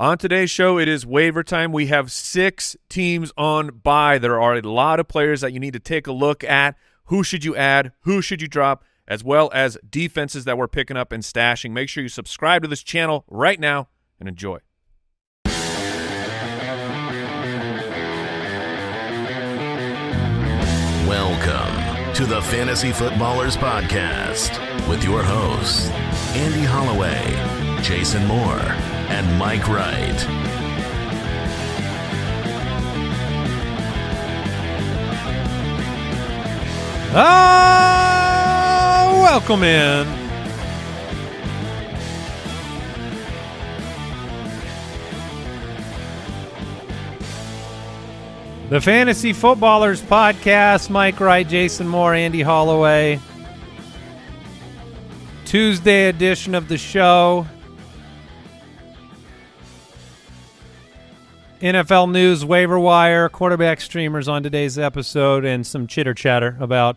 On today's show, it is waiver time. We have six teams on by. There are a lot of players that you need to take a look at. Who should you add? Who should you drop? As well as defenses that we're picking up and stashing. Make sure you subscribe to this channel right now and enjoy. Welcome to the Fantasy Footballers Podcast with your hosts, Andy Holloway, Jason Moore, and Mike Wright. Ah, welcome in. The Fantasy Footballers Podcast. Mike Wright, Jason Moore, Andy Holloway. Tuesday edition of the show. NFL news, waiver wire, quarterback streamers on today's episode, and some chitter chatter about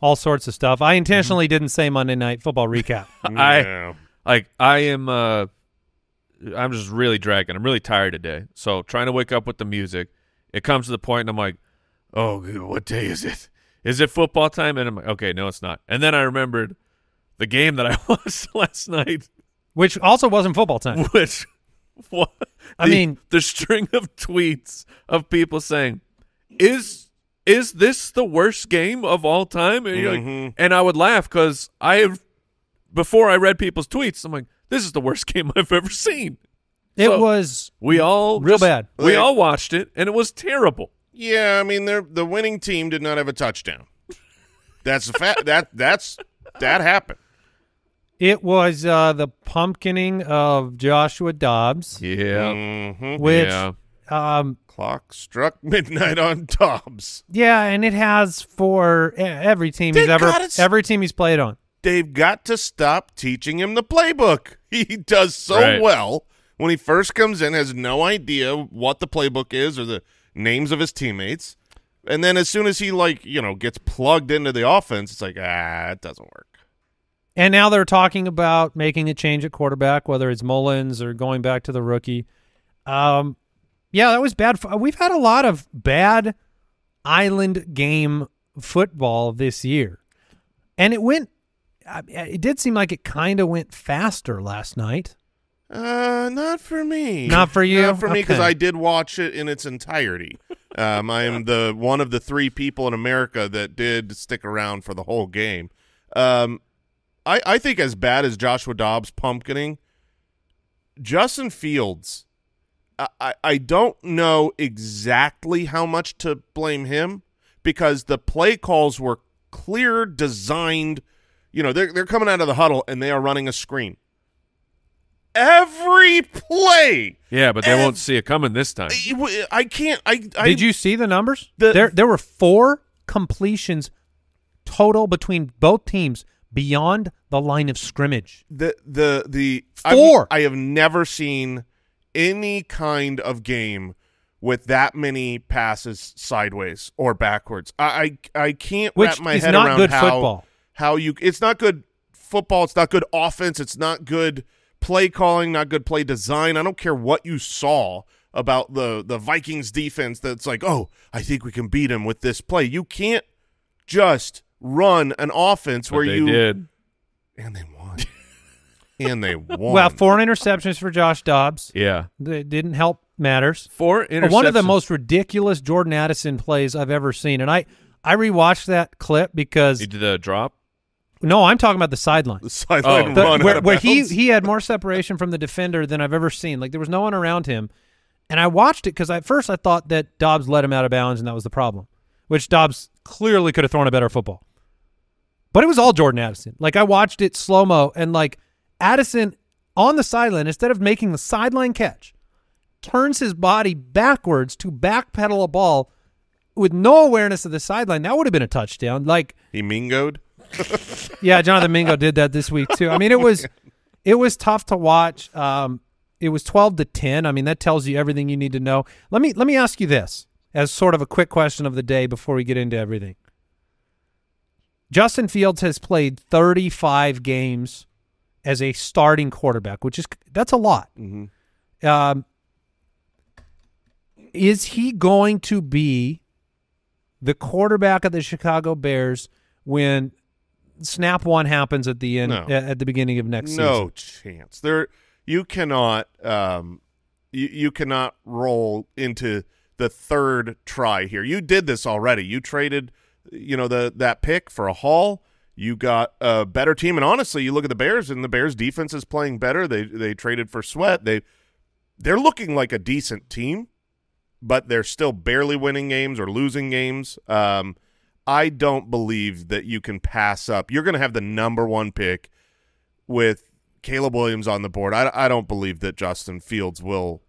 all sorts of stuff. I intentionally didn't say Monday Night Football recap. I like I am uh I'm just really dragging. I'm really tired today. So trying to wake up with the music. It comes to the point and I'm like, "Oh, what day is it? Is it football time?" And I'm like, "Okay, no it's not." And then I remembered the game that I watched last night, which also wasn't football time. which what I the- mean- the string of tweets of people saying, "Is is this the worst game of all time?" And, you're like, mm-hmm. and I would laugh because I have before I read people's tweets, I'm like, "This is the worst game I've ever seen." It So- was We all Real just- bad. We Like- all watched it, and it was terrible. Yeah, I mean, they're, the winning team did not have a touchdown. That's a fact. that that's that happened. It was uh, the pumpkining of Joshua Dobbs, Yeah, hmm which yeah. um Clock struck midnight on Dobbs. yeah, and it has for every team he's They ever gotta every team he's played on. They've got to stop teaching him the playbook. He does so Right. well when he first comes in, has no idea what the playbook is or the names of his teammates, and then as soon as he like you know gets plugged into the offense, it's like ah, it doesn't work. And now they're talking about making a change at quarterback, whether it's Mullens or going back to the rookie. Um, yeah, that was bad. We've had a lot of bad island game football this year, and it went. It did seem like it kind of went faster last night. Uh, not for me. Not for you? Not for me because Okay. I did watch it in its entirety. Um, I am the one of the three people in America that did stick around for the whole game. Um, I I think as bad as Joshua Dobbs pumpkining, Justin Fields. I, I I don't know exactly how much to blame him because the play calls were clear, designed. You know, they're they're coming out of the huddle and they are running a screen every play. Yeah, but they won't see it coming this time. I, I can't. I, I Did you see the numbers? The- there, there were four completions total between both teams beyond the line of scrimmage. the the the I've- 4 I have never seen any kind of game with that many passes sideways or backwards. I I, I can't Which wrap my head around how football. how you. It's not good football. It's not good offense. It's not good play calling. Not good play design. I don't care what you saw about the the Vikings defense. That's like, oh, I think we can beat him with this play. You can't just run an offense But where they you did. and they won. and they won. Well, four interceptions for Josh Dobbs. Yeah, That didn't help matters. four Uh, One of the most ridiculous Jordan Addison plays I've ever seen, and I I rewatched that clip because He did the drop. no, I'm talking about the sideline. the sideline Oh. The- run out where, of where he he had more separation from the defender than I've ever seen. Like there was no one around him, and I watched it because at first I thought that Dobbs let him out of bounds, and that was the problem. Which Dobbs clearly could have thrown a better football, but it was all Jordan Addison. Like I watched it slow mo, and like Addison on the sideline instead of making the sideline catch, turns his body backwards to backpedal a ball with no awareness of the sideline. That would have been a touchdown. Like he mingoed. yeah, Jonathan Mingo did that this week too. I mean, it was it was tough to watch. Um, it was twelve to ten. I mean, that tells you everything you need to know. Let me let me ask you this as sort of a quick question of the day before we get into everything. Justin Fields has played thirty five games as a starting quarterback, which is that's a lot. Um, is he going to be the quarterback of the Chicago Bears when snap one happens at the end No. at the beginning of next no season? No chance. There, you cannot, um, you, you cannot roll into the third try here. You did this already. You traded, you know, the that pick for a haul. You got a better team, and honestly, you look at the Bears, and the Bears' defense is playing better. They they traded for Sweat. They they're looking like a decent team, but they're still barely winning games or losing games. Um, I don't believe that you can pass up. You're going to have the number one pick with Caleb Williams on the board. I, I don't believe that Justin Fields will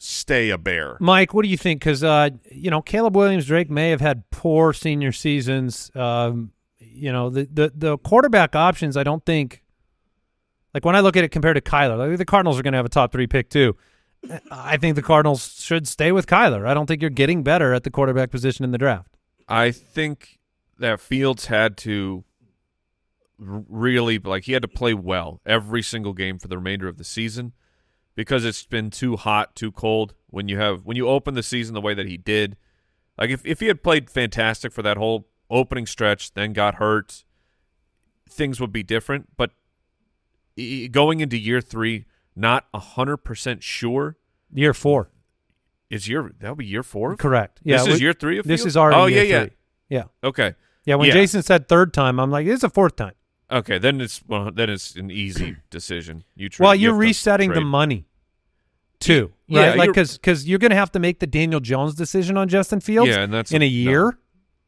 stay a Bear. Mike, what do you think? Because uh, you know, Caleb Williams, Drake Maye have had poor senior seasons. Um, you know, the, the the quarterback options. I don't think. Like when I look at it compared to Kyler, like the Cardinals are going to have a top three pick too. I think the Cardinals should stay with Kyler. I don't think you're getting better at the quarterback position in the draft. I think that Fields had to really like he had to play well every single game for the remainder of the season because it's been too hot, too cold when you have when you open the season the way that he did. Like if if he had played fantastic for that whole opening stretch, then got hurt, things would be different, but going into year 3 not a 100% sure Year four, is year that would be year 4? correct? Yeah, this is year 3 of This Fields? is already Oh year yeah, three. Yeah, yeah. Okay. yeah. When Yeah. Jason said third time, I'm like, this is a fourth time. Okay, then it's well, then it's an easy decision. You trade. Well, you you're have to resetting the money too, Yeah, right? Like because because you're going to have to make the Daniel Jones decision on Justin Fields. Yeah, and that's in a no. year,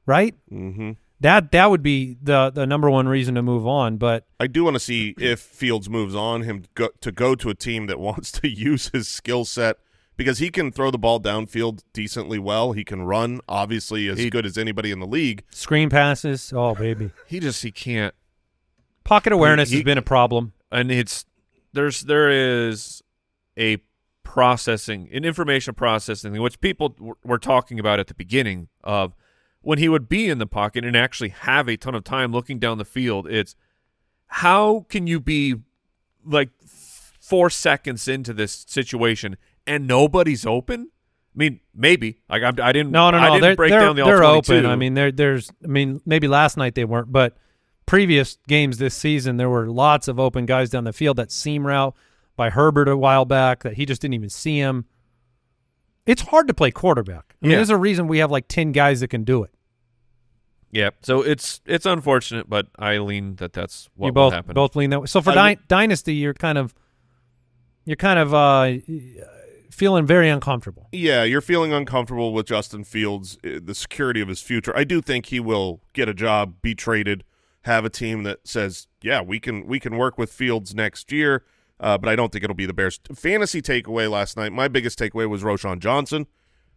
right? Mm-hmm. That that would be the the number one reason to move on. But I do want to see if Fields moves on him go, to go to a team that wants to use his skill set because he can throw the ball downfield decently well. He can run, obviously as He- good as anybody in the league. screen passes, oh baby, He just he can't, pocket awareness he- has been a problem. and it's there's there is a processing, an information processing which people were talking about at the beginning of when he would be in the pocket and actually have a ton of time looking down the field. It's how can you be like four seconds into this situation and nobody's open? I mean, maybe. Like I'm, I didn't. No, no, I no. didn't They're break they're, down the they're open. I mean, there there's. I mean, maybe last night they weren't, but previous games this season there were lots of open guys down the field. That seam route by Herbert a while back that he just didn't even see him. It's hard to play quarterback. I mean, Yeah. there's a reason we have like ten guys that can do it. Yeah, so it's it's unfortunate, but I lean that that's what you will both happen. both lean that way. So for I dy- dynasty, you're kind of you're kind of uh, feeling very uncomfortable. Yeah, you're feeling uncomfortable with Justin Fields, uh, the security of his future. I do think he will get a job, be traded, have a team that says, "Yeah, we can we can work with Fields next year." Uh, but I don't think it'll be the Bears. Fantasy takeaway last night. My biggest takeaway was Roschon Johnson.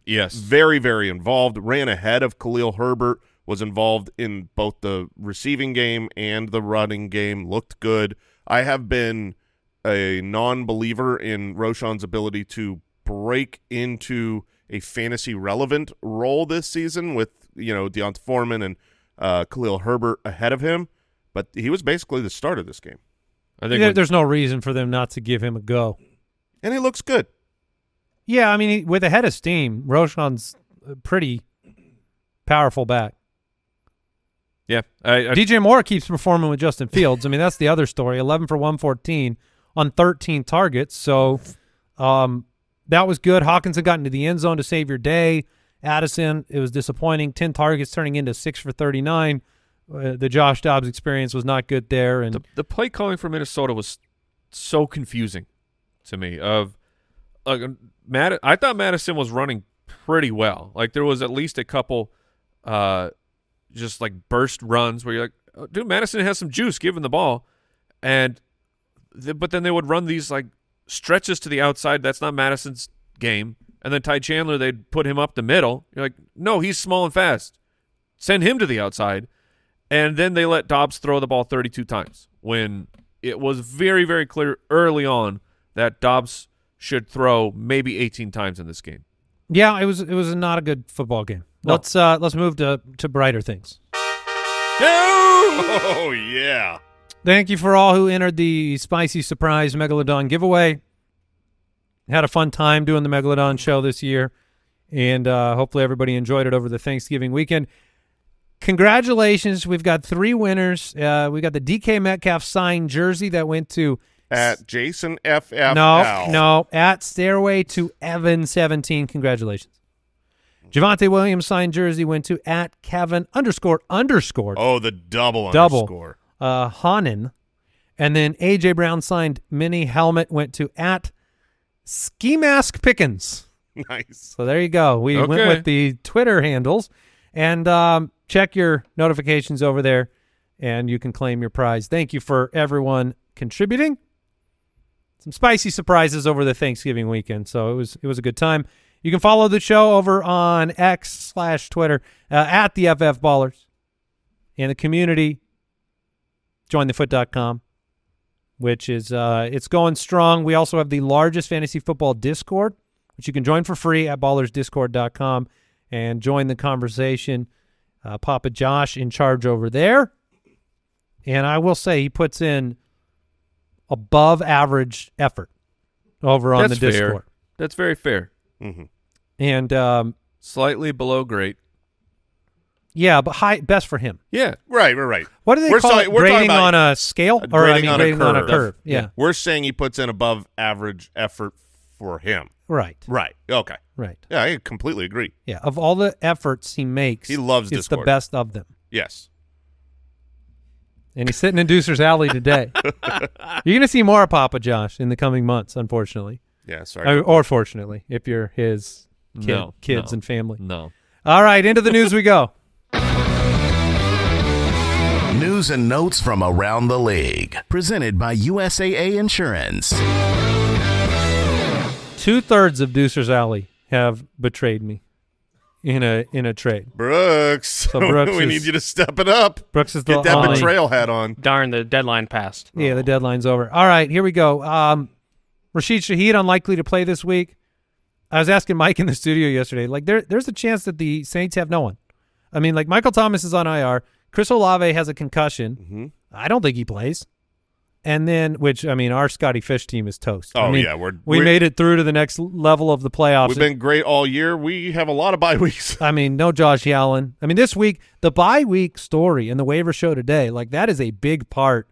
Yes, Very, very involved. Ran ahead of Khalil Herbert. Was involved in both the receiving game and the running game. Looked good. I have been a non-believer in Roschon's ability to break into a fantasy relevant role this season with you know D'Onta Foreman and uh, Khalil Herbert ahead of him, but he was basically the start of this game, I think There- when- there's no reason for them not to give him a go. and he looks good. Yeah, I mean, with a head of steam, Roschon's a pretty powerful back. yeah, I, I, DJ Moore keeps performing with Justin Fields. I mean, that's the other story. 11 for 114 on 13 targets. So um, that was good. Hockenson got into the end zone to save your day. Addison, it was disappointing. 10 targets turning into 6 for 39. Uh, the Josh Dobbs experience was not good there. And the, the play calling for Minnesota was so confusing to me. Of like, Matt, I thought Mattison was running pretty well. Like there was at least a couple, uh, just like burst runs where you're like, oh, dude, Mattison has some juice. Give him the ball, and but then they would run these like stretches to the outside. That's not Mattison's game. And then Ty Chandler, they'd put him up the middle. You're like, no, he's small and fast. Send him to the outside. And then they let Dobbs throw the ball 32 times when it was very, very clear early on that Dobbs should throw maybe 18 times in this game. yeah, it was it was not a good football game. No. Let's uh, let's move to to brighter things. Oh yeah. Thank you for all who entered the spicy surprise megalodon giveaway. Had a fun time doing the Megalodon show this year, and uh, hopefully everybody enjoyed it over the Thanksgiving weekend. Congratulations, we've got three winners. Uh, we got the DK Metcalf signed jersey that went to At Jason FF. no, no, at Stairway to Evan 17. Congratulations. Javonte Williams signed jersey went to at Kevin underscore underscore Oh, the double Double. underscore. uh, Hanan. And then AJ Brown signed mini helmet went to at Ski Mask Pickens. Nice. So there you go. We went with the Twitter handles and um, check your notifications over there and you can claim your prize. Thank you for everyone contributing. Some spicy surprises over the Thanksgiving weekend. So it was it was a good time. You can follow the show over on X slash Twitter uh, at the FF Ballers and the community. Join the Jointhefoot.com, which is uh, it's going strong. We also have the largest fantasy football Discord, which you can join for free at ballersdiscord.com and join the conversation. Uh, Papa Josh in charge over there, and I will say he puts in above average effort over on That's the fair. Discord, That's very fair. hmm and um, Slightly below great. Yeah, but high best for him. Yeah. Right, right, right. What do they We're call talking- it? Grading on a scale, or I mean, on a grading on a curve. curve? Yeah, We're saying he puts in above average effort for him. right, Right. Okay. right. Yeah, I completely agree. Yeah, of all the efforts he makes, He loves it's the best of them. Yes. And he's sitting in Deucer's Alley today. you're going to see more of Papa Josh in the coming months, unfortunately, Yeah, sorry. or, or fortunately, if you're his kid, No, kids no. and family. No. All right, into the news we go. News and notes from around the league. Presented by USAA Insurance. Two thirds of Deucer's Alley have betrayed me in a in a trade. Brooks. So Brooks we is- need you to step it up. Brooks is the Get that only- betrayal hat on. Darn, the deadline passed. Yeah, the deadline's over. All right, here we go. Um, Rashid Shaheed unlikely to play this week. I was asking Mike in the studio yesterday. Like, there, there's a chance that the Saints have no one. I mean, like Michael Thomas is on IR. Chris Olave has a concussion. Mm-hmm. I don't think he plays. And then, which I mean, our Scotty Fish team is toast. I Oh, mean, yeah, we're- we we're- made it through to the next level of the playoffs. We've been great all year. We have a lot of bye weeks. I mean, no Josh Allen. I mean, this week, the bye week story and the waiver show today, like that is a big part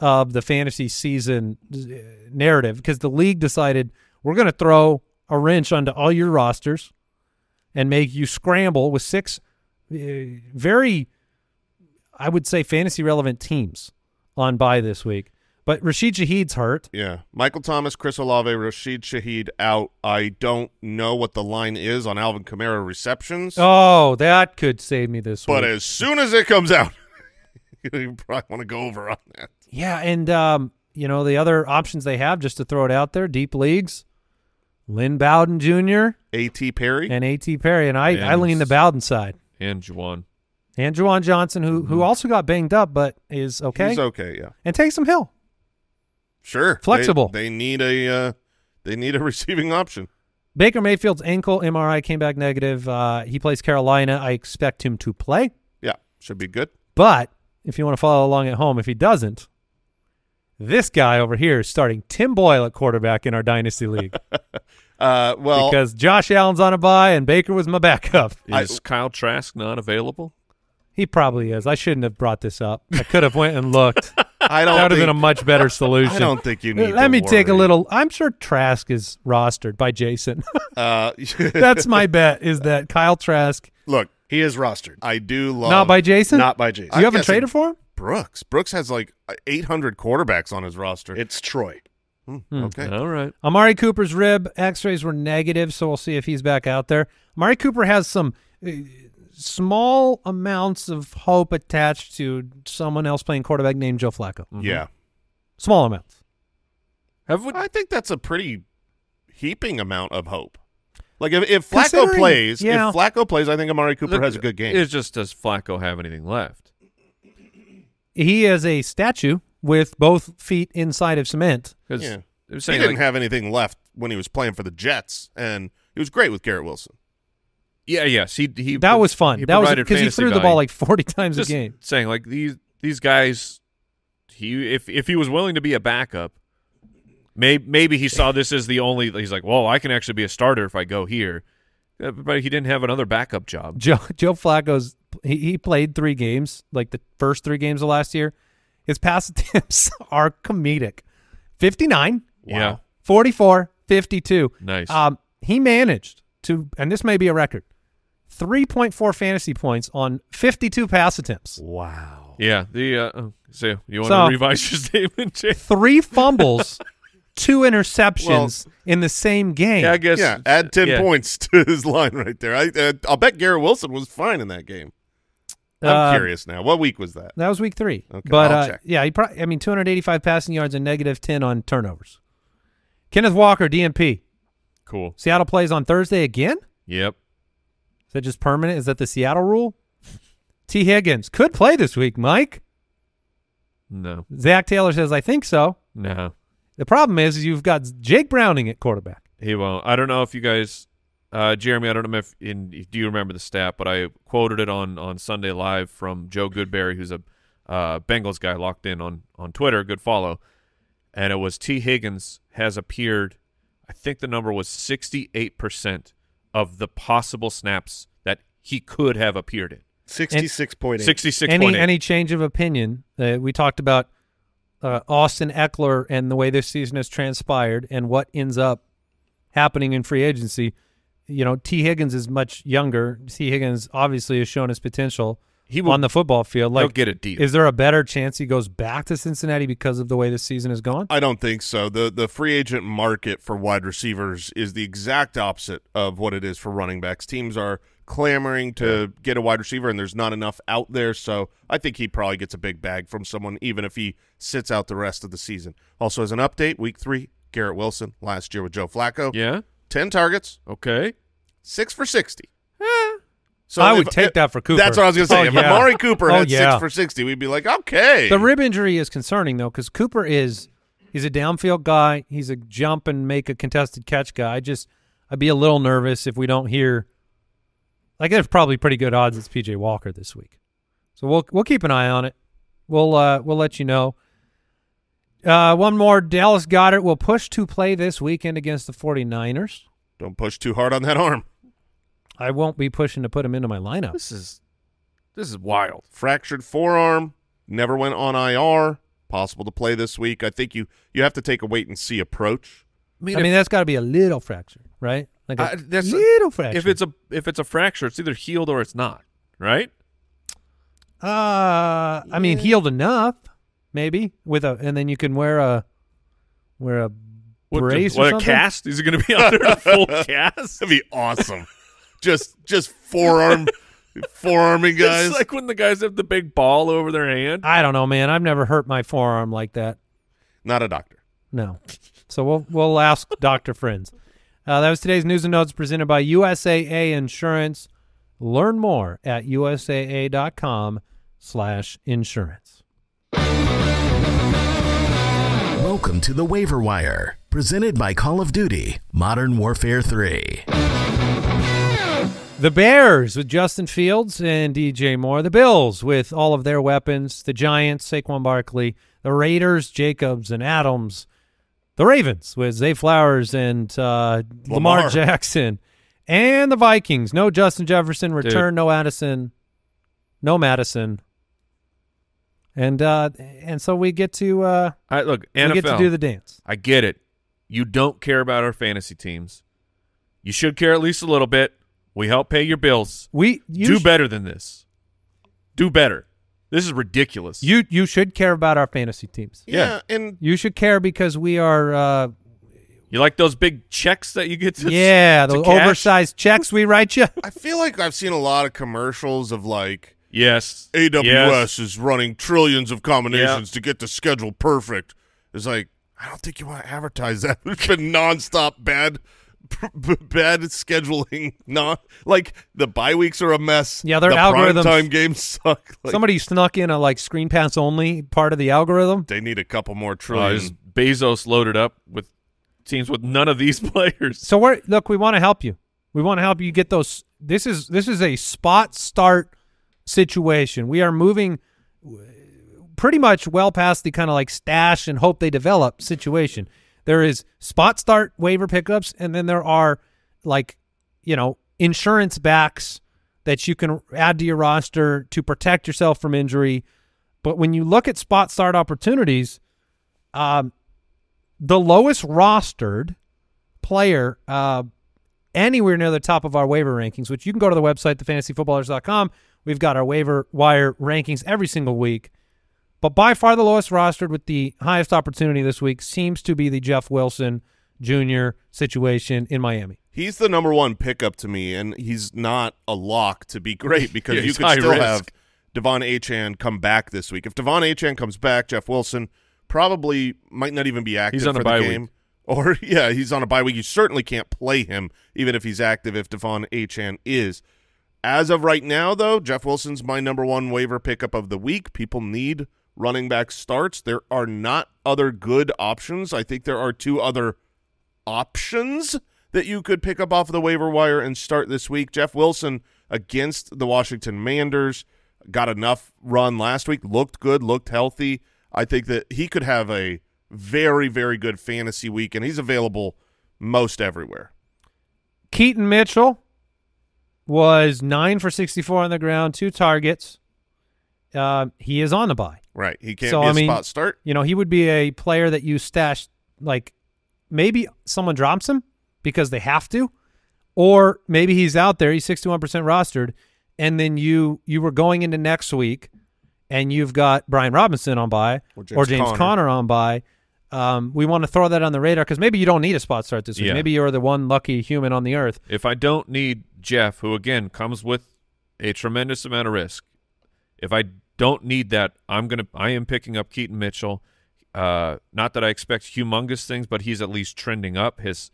of the fantasy season uh, narrative because the league decided we're going to throw a wrench onto all your rosters and make you scramble with six very, I would say, fantasy relevant teams on by this week. But Rashid Shaheed's hurt. Yeah. Michael Thomas, Chris Olave, Rashid Shaheed out. I don't know what the line is on Alvin Kamara receptions, Oh, that could save me this but week. as soon as it comes out, you probably want to go over on that. Yeah, and um, you know the other options they have just to throw it out there, deep leagues, Lynn Bowden Jr. A.T. Perry. and A.T. Perry, and I, I lean the Bowden side. And Juwan. And Juwan Johnson, who who also got banged up but is okay, He's okay, yeah. and Taysom Hill. Sure. Flexible. They, they need a uh, they need a receiving option. Baker Mayfield's ankle MRI came back negative. Uh, he plays Carolina. I expect him to play, Yeah, should be good. but if you want to follow along at home, if he doesn't, this guy over here is starting Tim Boyle at quarterback in our dynasty league Uh, well, because Josh Allen's on a bye and Baker was my backup. I- Is Kyle Trask not available? He probably is. I shouldn't have brought this up. I could have went and looked. I don't That would have been a think, much better solution. I don't think you need. To. Let to me take a little. I'm sure Trask is rostered by Jason. Uh, That's my bet. Is that Kyle Trask Look, he is rostered. I do love not by Jason? Not by Jason. you haven't guessing- traded for him? Brooks. Brooks has like 800 quarterbacks on his roster. It's Troy. Hmm, Hmm. Okay. All right. Amari Cooper's rib X-rays were negative, so we'll see if he's back out there. Amari Cooper has some uh, small amounts of hope attached to someone else playing quarterback named Joe Flacco. Yeah. Small amounts. Have we? I think that's a pretty heaping amount of hope. Like if, if Flacco plays, yeah. if Flacco plays, I think Amari Cooper Look, has a good game. It's just does Flacco have anything left? He is a statue with both feet inside of cement. Because Yeah. it he didn't like, have anything left when he was playing for the Jets, and he was great with Garrett Wilson. yeah, yes, he he That was fun. That was because he fantasy threw the ball like 40 times just a game. saying like these these guys he if if he was willing to be a backup Maybe maybe he saw this as the only. He's like, well, I can actually be a starter if I go here, Uh, but he didn't have another backup job. Joe Joe Flacco's he, he played three games, like the first three games of last year. His pass attempts are comedic. 59, Yeah, 44, 52. nice. Um, he managed to, and this may be a record, 3.4 fantasy points on 52 pass attempts. Wow. yeah. The uh, oh, so you want So- to revise your statement, Jay? Three fumbles, two interceptions in the same game. Yeah, I guess. Yeah, add ten yeah. points to his line right there. I, uh, I'll bet Garrett Wilson was fine in that game. I'm Uh, curious now. What week was that? That was week three. Okay, but I'll uh, check. yeah, he probably, I mean, 285 passing yards and negative 10 on turnovers. Kenneth Walker, DNP. Cool. Seattle plays on Thursday again? Yep. Is that just permanent? Is that the Seattle rule? Tee Higgins could play this week, Mike. No. Zac Taylor says, I think so. No. The problem is, is you've got Jake Browning at quarterback. He won't. I don't know if you guys, uh, Jeremy. I don't know if in do you remember the stat, but I quoted it on on Sunday Live from Joe Goodberry, who's a uh, Bengals guy locked in on on Twitter. Good follow, and it was Tee Higgins has appeared. I think the number was sixty eight percent of the possible snaps that he could have appeared in. Sixty-six point eight. Sixty six Any point any change of opinion? Uh, we talked about uh, Austin Ekeler and the way this season has transpired and what ends up happening in free agency. You know, Tee Higgins is much younger. Tee Higgins obviously has shown his potential He will on the football field. he'll Like, get a deal. is there a better chance he goes back to Cincinnati because of the way this season has gone? I don't think so. the The free agent market for wide receivers is the exact opposite of what it is for running backs. Teams are clamoring to get a wide receiver, and there's not enough out there. So I think he probably gets a big bag from someone, even if he sits out the rest of the season. Also, as an update, week three, Garrett Wilson last year with Joe Flacco, yeah. Ten targets, Okay. six for sixty. So I if- would take if- that for Cooper. That's what I was going to say. Oh, if yeah. Amari Cooper Oh, had yeah. six for sixty, we'd be like, okay. The rib injury is concerning though, because Cooper is he's a downfield guy. He's a jump and make a contested catch guy. I just I'd be a little nervous if we don't hear. Like there's probably pretty good odds it's PJ Walker this week, so we'll we'll keep an eye on it. We'll uh we'll let you know. Uh, one more Dallas Goedert will push to play this weekend against the 49ers. Don't push too hard on that arm. I won't be pushing to put him into my lineup. This is this is wild. fractured forearm, never went on IR, possible to play this week. I think you you have to take a wait and see approach. I mean, I mean, that's got to be a little fracture, right? Like a I- that's- little fracture. if it's a if it's a fracture, it's either healed or it's not, right? Uh, I mean, healed enough, maybe with a, and then you can wear a, wear a What, brace what or a cast? Is it going to be under a full cast? That'd be awesome. just just forearm forearming guys. It's like when the guys have the big ball over their hand. I don't know, man. I've never hurt my forearm like that. Not a doctor. No. So we'll we'll ask Doctor Friends. Uh, that was today's news and notes presented by USAA Insurance. Learn more at usaa.com slash insurance. Welcome to the Waiver Wire, presented by Call of Duty Modern Warfare 3. The Bears with Justin Fields and DJ Moore. The Bills with all of their weapons. The Giants, Saquon Barkley. The Raiders, Jacobs and Adams. The Ravens with Zay Flowers and uh, Lamar. Lamar. Jackson. And the Vikings. No Justin Jefferson. Return. No Addison. No Mattison. And uh, and so we get to uh, I look we get to do the dance. I get it. You don't care about our fantasy teams. You should care at least a little bit. We help pay your bills. We you Do sh- better than this. Do better. This is ridiculous. You you should care about our fantasy teams. Yeah. and You should care because we are uh, You like those big checks that you get to yeah, to those cash? oversized checks we write you. I feel like I've seen a lot of commercials of like Yes. AWS Yes. is running trillions of combinations to get the schedule perfect. It's like I don't think you want to advertise that. There's been nonstop bad, bad scheduling. Not like the bye weeks are a mess. Yeah, their the algorithms- time games suck. Like, Somebody snuck in a like screen pass only part of the algorithm. they need a couple more Uh, Bezos loaded up with teams with none of these players. So we're look, we want to help you. We want to help you get those. This is this is a spot start situation. We are moving pretty much well past the kind of like stash and hope they develop situation. There is spot start waiver pickups, and then there are like you know insurance backs that you can add to your roster to protect yourself from injury. But when you look at spot start opportunities, um, the lowest rostered player uh, anywhere near the top of our waiver rankings, which you can go to the website, thefantasyfootballers.com. We've got our waiver wire rankings every single week. But by far the lowest rostered with the highest opportunity this week seems to be the Jeff Wilson Jr. situation in Miami. He's the number one pickup to me, and he's not a lock to be great because Yeah, you he's could still risk. have De'Von Achane come back this week. If De'Von Achane comes back, Jeff Wilson probably might not even be active He's on for a the game. week. Or yeah, he's on a bye week. You certainly can't play him even if he's active. If De'Von Achane is, as of right now, though, Jeff Wilson's my number one waiver pickup of the week. People need running back starts. There are not other good options. I think there are two other options that you could pick up off of the waiver wire and start this week. Jeff Wilson against the Washington Manders got enough run last week, looked good, looked healthy. I think that he could have a very, very good fantasy week, and he's available most everywhere. Keaton Mitchell was nine for 64 on the ground, two targets. Uh, he is on the buy. Right. He can't So, be a I mean- spot start. You know, he would be a player that you stash, like maybe someone drops him because they have to, or maybe he's out there, he's 61% rostered, and then you you were going into next week and you've got Brian Robinson on by Or or James James, Conner. Conner. on by. Um, we want to throw that on the radar because maybe you don't need a spot start this week. Yeah. Maybe you're the one lucky human on the earth. If I don't need Jeff, who again comes with a tremendous amount of risk, if I don't need that, I'm gonna I am picking up Keaton Mitchell. Uh, not that I expect humongous things, but he's at least trending up. His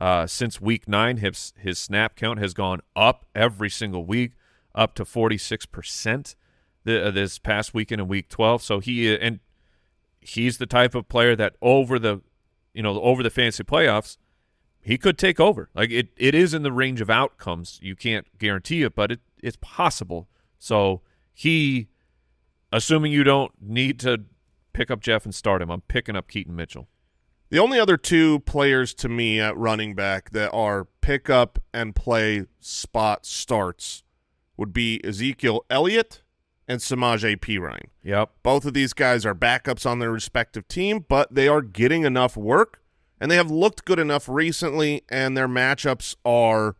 uh, since week nine, his his snap count has gone up every single week, up to forty six percent. This past weekend in week twelve, so he and he's the type of player that over the you know over the fantasy playoffs he could take over. Like it, it is in the range of outcomes. You can't guarantee it, but it, it's possible. So he, assuming you don't need to pick up Jeff and start him, I'm picking up Keaton Mitchell. The only other two players to me at running back that are pick up and play spot starts would be Ezekiel Elliott and Samaje Perine. Yep. Both of these guys are backups on their respective team, but they are getting enough work and they have looked good enough recently, and their matchups are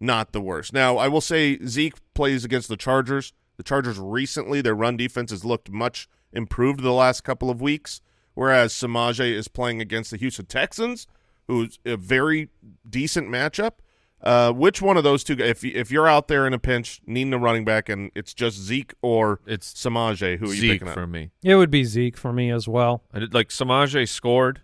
not the worst. Now, I will say Zeke plays against the Chargers. The Chargers recently, their run defense has looked much improved the last couple of weeks, whereas Samaje is playing against the Houston Texans, who's a very decent matchup. Uh, which one of those two? If if you're out there in a pinch, needing a running back, and it's just Zeke or It's Samaje, who are you Zeke picking up? for me. It would be Zeke for me as well. I did like Samaje scored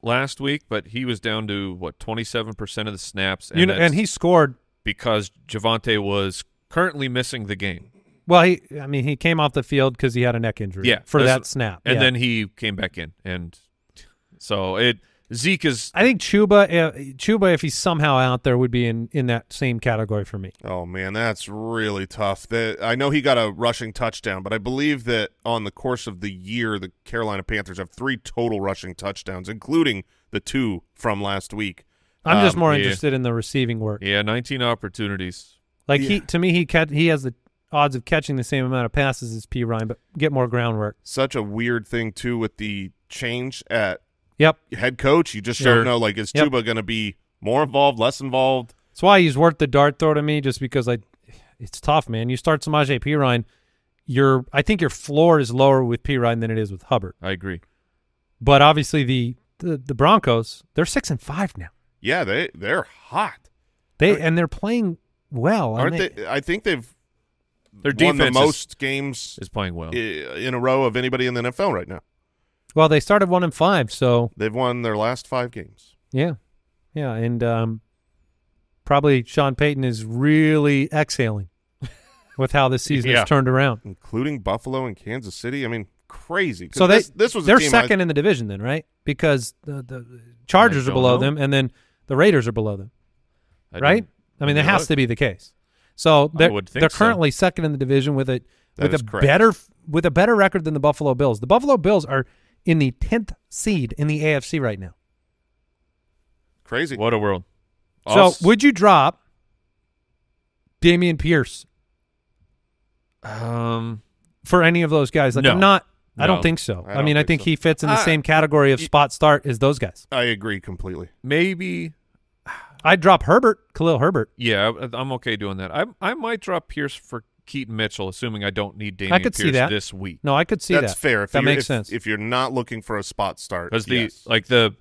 last week, but he was down to what 27% of the snaps, and, you know, and he scored. because Javonte was currently missing the game. Well, he I mean he came off the field because he had a neck injury. Yeah, for that snap, and Yeah. then he came back in, and so it Zeke is I think Chuba uh, Chuba if he's somehow out there would be in in that same category for me. Oh man, that's really tough. That I know he got a rushing touchdown, but I believe that on the course of the year, the Carolina Panthers have three total rushing touchdowns, including the two from last week. I'm just Um, more yeah. interested in the receiving work. yeah 19 opportunities. Like Yeah. he to me he cat he has the odds of catching the same amount of passes as Perine, but get more groundwork. Such a weird thing too with the change at Yep. head coach. You just Sure. don't know. Like, is Yep. Chuba going to be more involved, less involved? That's why he's worth the dart throw to me, just because I, it's tough, man. You start Samaje Perine, your I think your floor is lower with Perine than it is with Hubbard. I agree. But obviously the the, the Broncos, they're six and five now. Yeah, they they're hot, They and they're playing well, aren't aren't they? I think they've Their won the defense is- most games is, playing well. in a row of anybody in the NFL right now. Well, they started one and five, so They've won their last five games. yeah, yeah, and um, probably Sean Payton is really exhaling with how this season Yeah. has turned around. including Buffalo and Kansas City. I mean, crazy. So they this, this was they're team I- second in the division then, right? Because the the Chargers are below know. them, and then the Raiders are below them, I right? I mean, that Yeah. has to be the case. So they're, they're so. currently second in the division with a That with a correct. better with a better record than the Buffalo Bills. The Buffalo Bills are in the tenth seed in the AFC right now. Crazy. What a world. So would you drop Dameon Pierce um for any of those guys? Like No. I'm not. I don't think so. I I, don't mean, I think think so. he fits in the I- same category of spot start as those guys. I agree completely. maybe I'd drop Herbert, Khalil Herbert. yeah, I- I'm okay doing that. I I might drop Pierce for Keaton Mitchell, assuming I don't need Dameon could see Pierce that. this week. No, I could see That's that. fair. If that you're- makes if- sense. If you're not looking for a spot start, Because the yes. like the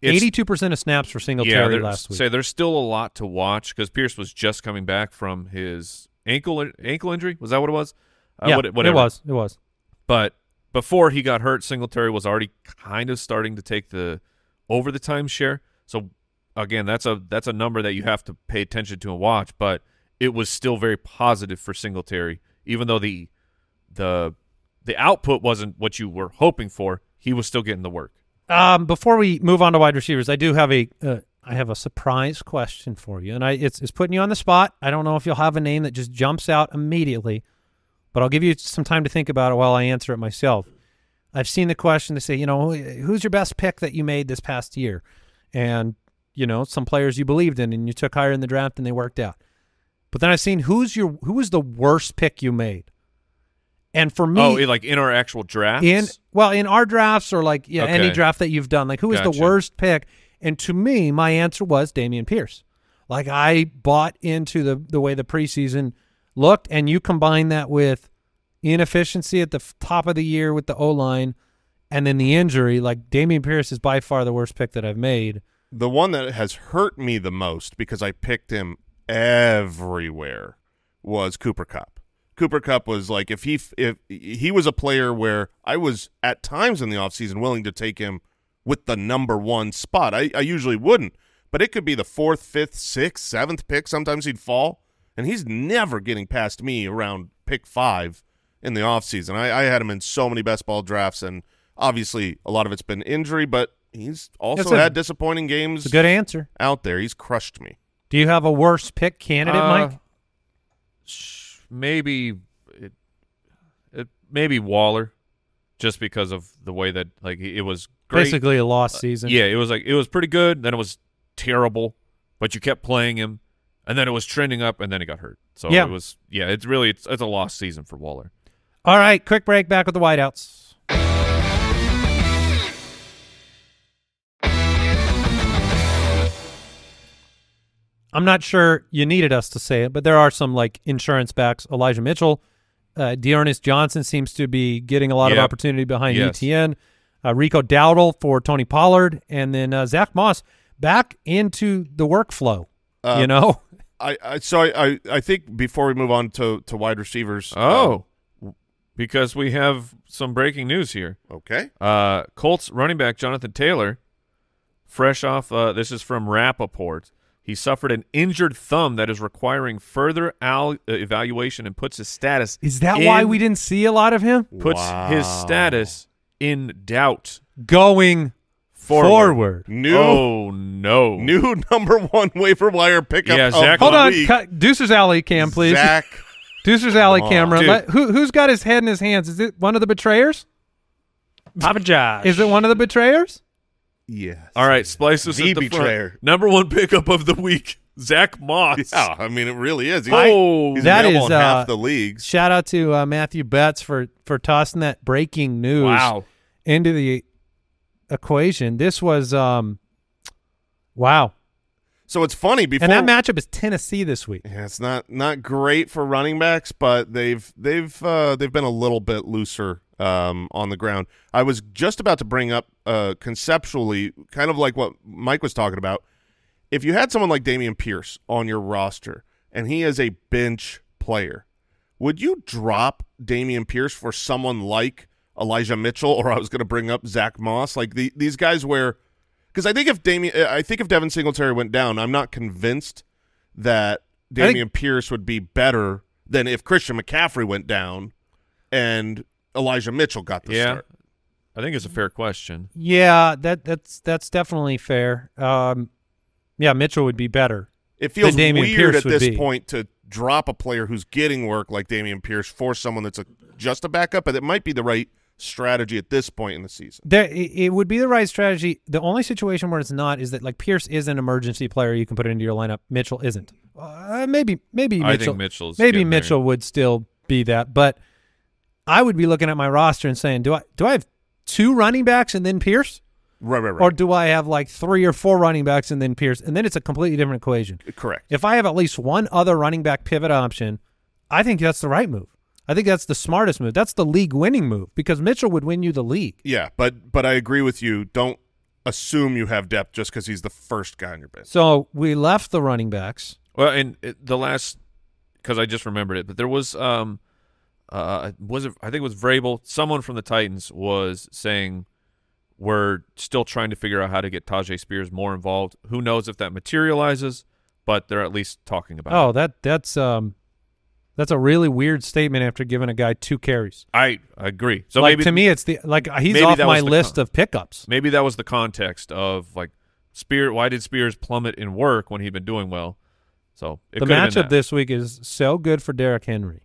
Eighty-two percent of snaps for yeah, Singletary there's- last week. Say there's still a lot to watch because Pierce was just coming back from his ankle ankle injury. Was that what it was? Uh, yeah, what- it was. It was. But before he got hurt, Singletary was already kind of starting to take the over the timeshare. So again, that's a that's a number that you have to pay attention to and watch. But it was still very positive for Singletary, even though the the the output wasn't what you were hoping for. He was still getting the work. Um, before we move on to wide receivers, I do have a uh, I have a surprise question for you, and I it's it's putting you on the spot. I don't know if you'll have a name that just jumps out immediately, but I'll give you some time to think about it while I answer it myself. I've seen the question to say, you know, who's your best pick that you made this past year, and you know some players you believed in and you took higher in the draft and they worked out. But then I've seen who's your who was the worst pick you made, and for me, oh, like in our actual drafts. in well in our drafts or like yeah any draft that you've done like who is the Gotcha. worst pick? And to me my answer was Dameon Pierce. Like I bought into the the way the preseason looked and you combine that with inefficiency at the top of the year with the O line and then the injury like Dameon Pierce is by far the worst pick that I've made. The one that has hurt me the most because I picked him everywhere was Cooper Kupp. Cooper Kupp was like if he if he was a player where I was at times in the offseason willing to take him with the number one spot. I, I usually wouldn't, but it could be the fourth, fifth, sixth, seventh pick. Sometimes he'd fall, and he's never getting past me around pick five in the offseason. I, I had him in so many best ball drafts, and obviously a lot of it's been injury, but he's also a- had disappointing games a good answer out there. He's crushed me. Do you have a worse pick candidate Uh, Mike maybe it, it maybe Waller, just because of the way that like it was great. basically a lost season Yeah, it was like it was pretty good. Then it was terrible, but you kept playing him, and then it was trending up, and then he got hurt. So Yeah. it was yeah, it's really it's, it's a lost season for Waller. all right quick break back with the wideouts I'm not sure you needed us to say it, but there are some like insurance backs. Elijah Mitchell, uh, D'Ernest Johnson seems to be getting a lot of opportunity behind Yes. ETN. Uh, Rico Dowdle for Tony Pollard, and then uh, Zach Moss back into the workflow. Uh, you know, I, I so I, I I think before we move on to to wide receivers. Oh, because we have some breaking news here. uh, okay. Uh, Colts running back Jonathan Taylor, fresh off. Uh, this is from Rapoport. He suffered an injured thumb that is requiring further al- uh, evaluation and puts his status. is that why we didn't see a lot of him puts his status in doubt going forward. forward? New Oh no! new number one waiver wire pickup. Yeah, Zach- Hold on, week. cut, Deucer's Alley cam, please. Zach. Deucer's Alley Come camera. Let- who who's got his head in his hands? Is it one of the betrayers? Papa Josh. Is it one of the betrayers? Yes. All right, splice this The at the front. Number one pickup of the week, Zach Moss. Yeah, I mean it really is. He's, Oh, he's That available is, uh, half the leagues. Shout out to uh, Matthew Betts for for tossing that breaking news wow. into the equation. This was um, wow, So it's funny before and that matchup is Tennessee this week. Yeah, it's not not great for running backs, but they've they've uh, they've been a little bit looser um, on the ground. I was just about to bring up uh, conceptually, kind of like what Mike was talking about. If you had someone like Dameon Pierce on your roster and he is a bench player, would you drop Dameon Pierce for someone like Elijah Mitchell, or I was going to bring up Zach Moss, like the, these guys where because I think if Dameon, I think if Devin Singletary went down, I'm not convinced that Dameon Pierce would be better than if Christian McCaffrey went down and Elijah Mitchell got the Yeah, start. I think it's a fair question. Yeah, that that's that's definitely fair. Um, yeah, Mitchell would be better. It feels Dameon weird Pierce at this be. point to drop a player who's getting work like Dameon Pierce for someone that's a just a backup, but it might be the right strategy at this point in the season. There, it, it would be the right strategy. The only situation where it's not is that like Pierce is an emergency player you can put into your lineup. Mitchell isn't. Uh, maybe maybe I Mitchell. think Mitchell's maybe getting there. Mitchell would still be that, but I would be looking at my roster and saying, do I do I have two running backs and then Pierce, Right, right, right. or do I have like three or four running backs and then Pierce, and then it's a completely different equation. Correct. If I have at least one other running back pivot option, I think that's the right move. I think that's the smartest move. That's the league winning move because Mitchell would win you the league. Yeah, but but I agree with you. Don't assume you have depth just because he's the first guy on your bench. So we left the running backs. Well, and it, the last because I just remembered it, but there was um, uh, was it? I think it was Vrabel. Someone from the Titans was saying we're still trying to figure out how to get Tyjae Spears more involved. Who knows if that materializes? But they're at least talking about. Oh, it. that that's um that's a really weird statement after giving a guy two carries. I agree. So like maybe to me, it's the like he's off my list con- of pickups. maybe that was the context of like Spear. Why did Spears plummet in work when he'd been doing well? So it The could have been matchup this week is so good for Derrick Henry.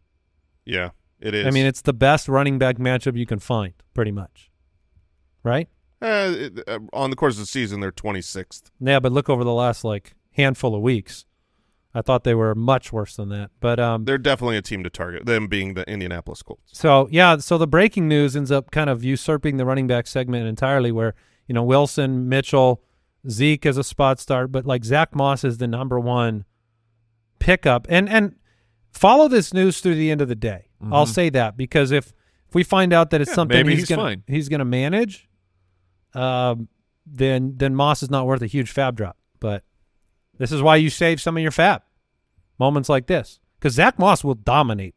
Yeah, it is. I mean, it's the best running back matchup you can find, pretty much. Right? Uh, it- uh, on the course of the season, they're 26th. Yeah, but look over the last like handful of weeks. I thought they were much worse than that. But um They're definitely a team to target. Them being the Indianapolis Colts. So yeah, so the breaking news ends up kind of usurping the running back segment entirely, where you know Wilson, Mitchell, Zeke as a spot start, but like Zach Moss is the number one pickup, and and follow this news through the end of the day. I'll say that because if if we find out that it's Yeah, something he's, he's gonna fine. he's gonna manage, um, then then Moss is not worth a huge fab drop. But this is why you save some of your fab moments like this because Zach Moss will dominate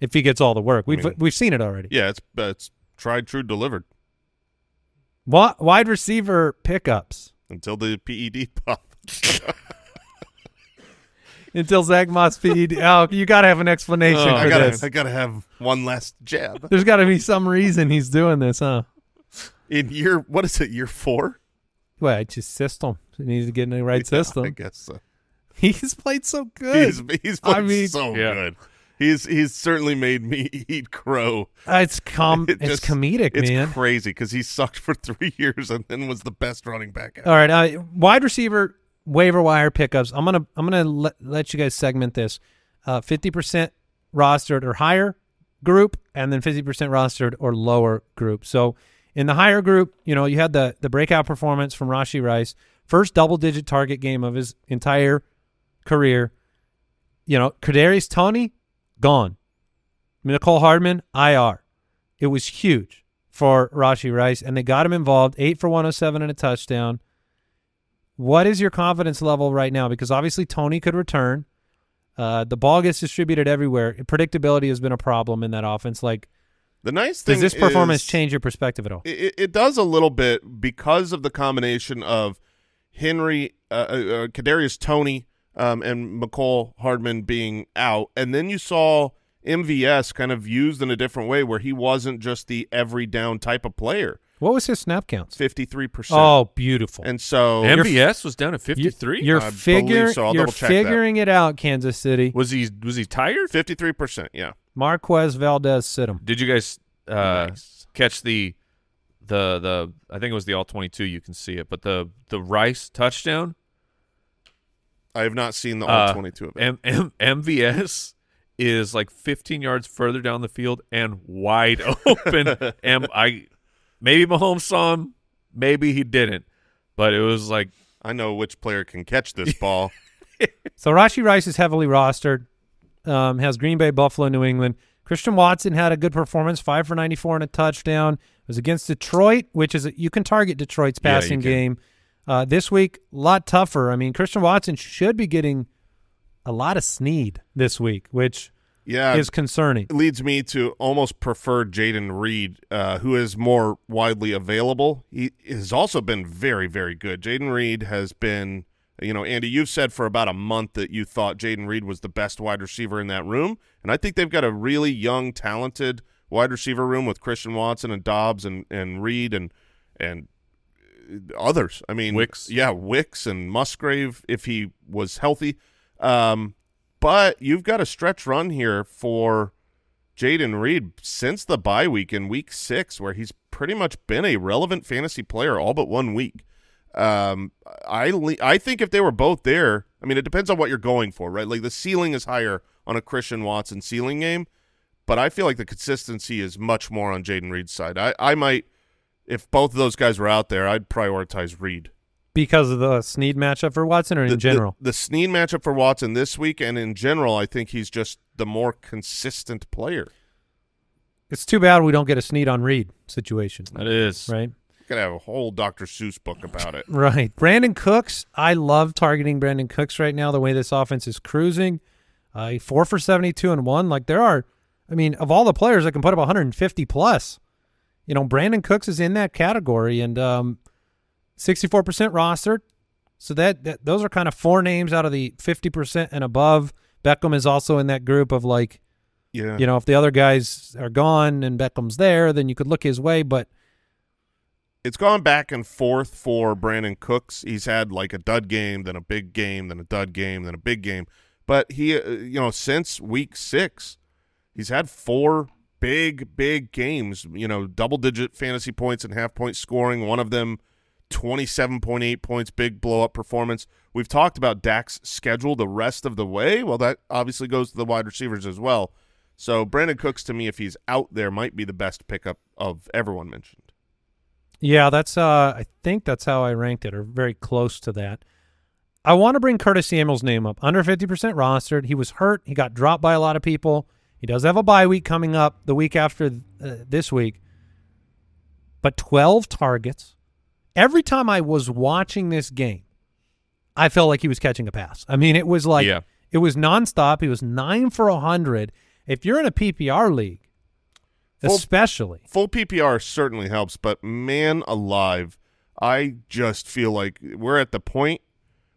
if he gets all the work. We've mean- we've seen it already. Yeah, it's uh, it's tried, true, delivered Wi- wide receiver pickups until the PED pop. until Zach Moss PED. Oh, you got to have an explanation Oh, for I gotta this. I gotta have one last jab There's got to be some reason he's doing this, huh? in year. What is it? Year four? Well, it's his system. He needs to get in the right Yeah, system. I guess so. He's played so good. He's he's I played mean- so Yeah. good. He's he's certainly made me eat crow. Uh, it's com. It it's comedic, It's man. crazy because he sucked for three years and then was the best running back. Ever. All right, uh, wide receiver waiver wire pickups. I'm gonna I'm gonna let, let you guys segment this. Uh, Fifty percent rostered or higher group, and then fifty percent rostered or lower group. So in the higher group, you know, you had the the breakout performance from Rashee Rice, first double digit target game of his entire career. You know, Kadarius Toney gone. Mecole Hardman IR. It was huge for Rashee Rice, and they got him involved. Eight for 107 and a touchdown. What is your confidence level right now? Because obviously Toney could return. Uh, the ball gets distributed everywhere. Predictability has been a problem in that offense. Like, The nice thing does this performance is- change your perspective at all? It, it does a little bit because of the combination of Henry, uh, uh, uh, Kadarius Toney, um, and Mecole Hardman being out, and then you saw MVS kind of used in a different way where he wasn't just the every down type of player. What was his snap counts? Fifty three percent. Oh, beautiful. and so MVS was down at 53. You're I believe figuring. so. You're double-check that. figuring it out, Kansas City. was he was he tired? fifty three percent. Yeah, Marquez Valdez sit him. Did you guys uh, Nice. catch the the the I think it was the all 22 you can see it, but the the Rice touchdown I have not seen the all uh, twenty two of it. M- M- MVS is like 15 yards further down the field and wide open. Am I maybe Mahomes saw him, maybe he didn't, but it was like I know which player can catch this ball. So Rashee Rice is heavily rostered. Um, has Green Bay, Buffalo, New England. Christian Watson had a good performance, five for ninety four and a touchdown. It was against Detroit, which is a, you can target Detroit's passing can. game. Uh, this week, a lot tougher. I mean, Christian Watson should be getting a lot of Sneed this week, which Yeah, is concerning. it leads me to almost prefer Jayden Reed, uh, who is more widely available. He has also been very, very good. Jayden Reed has been, you know, Andy, you've said for about a month that you thought Jayden Reed was the best wide receiver in that room, and I think they've got a really young, talented wide receiver room with Christian Watson and Doubs and and Reed and and others. I mean, Wicks. yeah, Wicks and Musgrave if he was healthy. Um, but you've got a stretch run here for Jayden Reed since the bye week in week six, where he's pretty much been a relevant fantasy player all but one week. Um, I I think if they were both there, I mean, it depends on what you're going for, right? Like the ceiling is higher on a Christian Watson ceiling game, but I feel like the consistency is much more on Jayden Reed's side. I, I might, if both of those guys were out there, I'd prioritize Reed. Because of the Sneed matchup for Watson or in the, general? The, the Sneed matchup for Watson this week and in general, I think he's just the more consistent player. It's too bad we don't get a Sneed on Reed situation, That is. right? You could have a whole Dr. Seuss book about it. Right. Brandin Cooks, I love targeting Brandin Cooks right now, the way this offense is cruising. Uh, four for 72 and one. Like there are, I mean, of all the players that can put up 150 plus, you know, Brandin Cooks is in that category and um, 64% rostered. So that, that those are kind of four names out of the 50% and above. Beckham is also in that group of like, Yeah. you know, if the other guys are gone and Beckham's there, then you could look his way. But it's gone back and forth for Brandin Cooks. He's had like a dud game, then a big game, then a dud game, then a big game. But he, uh, you know, since week six, he's had four big, big games. You know, double digit fantasy points and half point scoring. One of them, twenty-seven point eight points, big blow up performance. We've talked about Dak's schedule the rest of the way. Well, that obviously goes to the wide receivers as well. So Brandin Cooks, to me, if he's out there, might be the best pickup of everyone mentioned. Yeah, that's uh I think that's how I ranked it or very close to that. I want to bring Curtis Samuel's name up. Under 50% rostered. He was hurt. He got dropped by a lot of people. He does have a bye week coming up the week after uh, this week. But 12 targets. Every time I was watching this game, I felt like he was catching a pass. I mean, it was like Yeah. it was nonstop. He was 9 for a 100. If you're in a PPR league, Full- especially full PPR certainly helps, but man alive, I just feel like we're at the point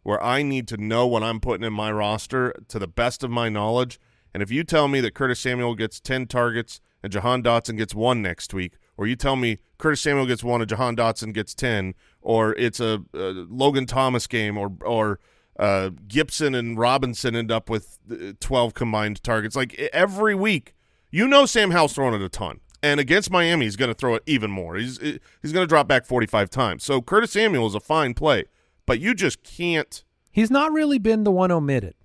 where I need to know what I'm putting in my roster to the best of my knowledge. And if you tell me that Curtis Samuel gets 10 targets and Jahan Dotson gets one next week, or you tell me Curtis Samuel gets one and Jahan Dotson gets 10, or it's a, a Logan Thomas game, or or uh, Gibson and Robinson end up with uh, 12 combined targets, like every week, you know Sam Howell's throwing it a ton. And against Miami, he's going to throw it even more. He's he's going to drop back 45 times. So Curtis Samuel is a fine play, but you just can't. He's not really been the one omitted.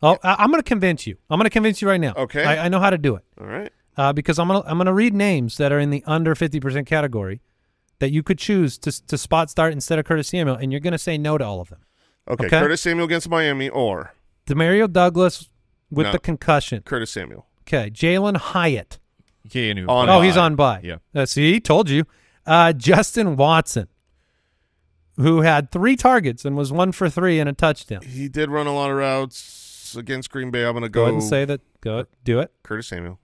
Oh, I, I'm going to convince you. I'm going to convince you right now. Okay. I, I know how to do it All right. Uh, because I'm going to I'm going to read names that are in the under 50% category that you could choose to to spot start instead of Curtis Samuel, and you're going to say no to all of them. Okay. Okay. Curtis Samuel against Miami or Demario Douglas with No. the concussion. Curtis Samuel. Okay. Jalen Hyatt. You can't On play. oh, he's on bye. Yeah. Uh, see, told you. Uh, Justin Watson, who had three targets and was one for three and a touchdown. He did run a lot of routes against Green Bay. I'm going to Go go ahead and say that. Go do it. Curtis Samuel.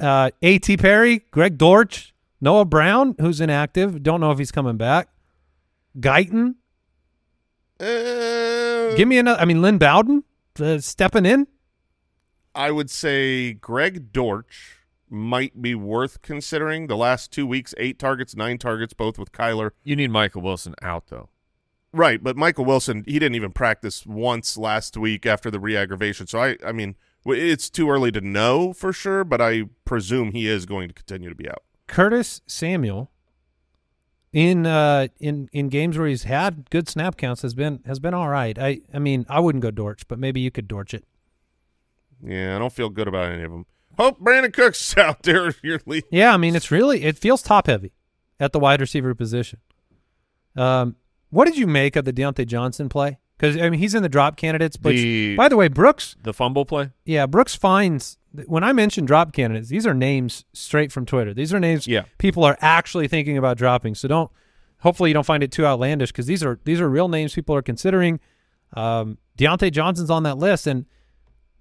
Uh, A.T. Perry, Greg Dortch, Noah Brown, who's inactive. Don't know if he's coming back. Guyton. Uh, Give me another. I mean, Lynn Bowden uh, stepping in. I would say Greg Dortch might be worth considering. The last two weeks, eight targets, nine targets, both with Kyler. You need Michael Wilson out though. Right, but Michael Wilson, he didn't even practice once last week after the re-aggravation. So I, I mean, w- it's too early to know for sure, but I presume he is going to continue to be out. Curtis Samuel in uh in in games where he's had good snap counts has been has been all right. I I mean, I wouldn't go Dortch, but maybe you could Dortch it. Yeah, I don't feel good about any of them. Hope Brandin Cooks out there. Your lead. Yeah, I mean, it's really it feels top heavy at the wide receiver position. Um, what did you make of the Diontae Johnson play? Because I mean, he's in the drop candidates. But The- by the way, Brooks, The fumble play. yeah, Brooks finds when I mention drop candidates, these are names straight from Twitter. These are names Yeah. people are actually thinking about dropping. So don't. Hopefully, you don't find it too outlandish because these are these are real names people are considering. Um, Diontae Johnson's on that list, and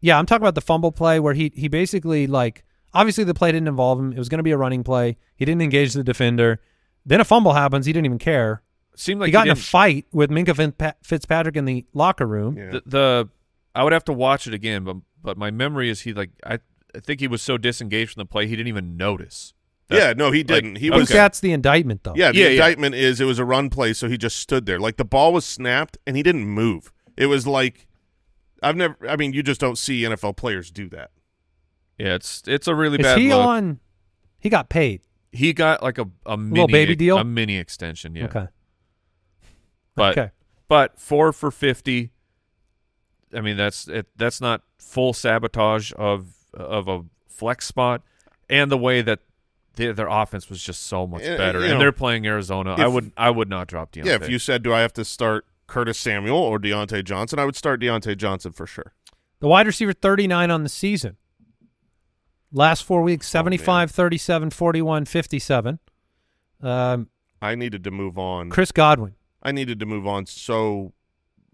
yeah, I'm talking about the fumble play where he he basically like obviously the play didn't involve him. It was going to be a running play. He didn't engage the defender. Then a fumble happens. He didn't even care. Seemed like he got in a fight with Minkah Fin- Fitzpatrick in the locker room. Yeah. the, the I would have to watch it again, but but my memory is he like I I think he was so disengaged from the play he didn't even notice. That- yeah, no, he didn't. he I think was. that's the indictment, though. Yeah, the Yeah, yeah. indictment is it was a run play, so he just stood there. Like the ball was snapped and he didn't move. It was like I've never. I mean, you just don't see NFL players do that. Yeah, it's it's a really Is bad he look. on? He got paid. he got like a a mini baby deal? a mini extension. Yeah, Okay. But okay. but four for fifty. I mean, that's it. That's not full sabotage of of a flex spot, and the way that their, their offense was just so much better, you and know, they're playing Arizona. I would I would not drop Diontae. Yeah, if you said, do I have to start Curtis Samuel or Diontae Johnson, I would start Diontae Johnson for sure. The wide receiver 39 on the season. Last four weeks, Oh, 75, 37, 41, 57. Um, I needed to move on. Chris Godwin. I needed to move on so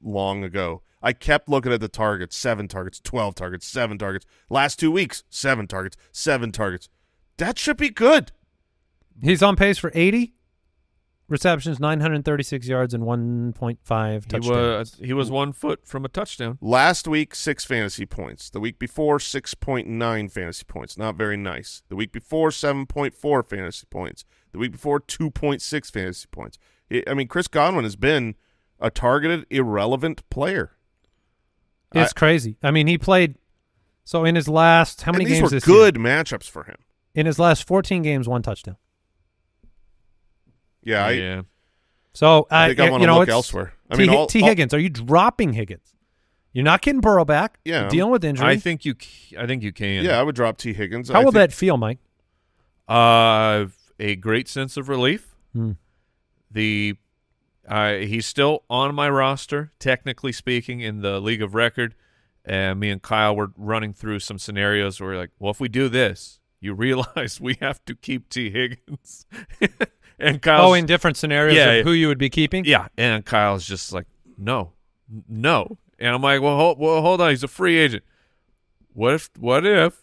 long ago. I kept looking at the targets, seven targets, 12 targets, seven targets. Last two weeks, seven targets, seven targets. That should be good. He's on pace for 80 receptions, 936 yards, and 1.5 he touchdowns. was he was one foot from a touchdown. Last week, six fantasy points. The week before, 6.9 fantasy points. Not very nice. The week before, 7.4 fantasy points. The week before, 2.6 fantasy points. I I mean, Chris Godwin has been a targeted, irrelevant player. It's crazy. I mean, he played. So in his last, how many and these games were this year? good matchups for him. In his last 14 games, one touchdown. Yeah, I, yeah, So I uh, think I you want to know, look it's- elsewhere. I T, mean, all, T. all- Higgins, are you dropping Higgins? You're not getting Burrow back. Yeah. You're dealing with injury. I think you c- I think you can. yeah, I would drop Tee Higgins. How I will think- that feel, Mike? Uh, a great sense of relief. Hmm. The uh, he's still on my roster, technically speaking, in the league of record. And me and Kyle were running through some scenarios where, we're like, well, if we do this, you realize we have to keep Tee Higgins. and Kyle's, Oh, in different scenarios Yeah, of who you would be keeping? yeah, and Kyle's just like, no, no. And I'm like, well, hold, well, hold on, he's a free agent. What if? What if?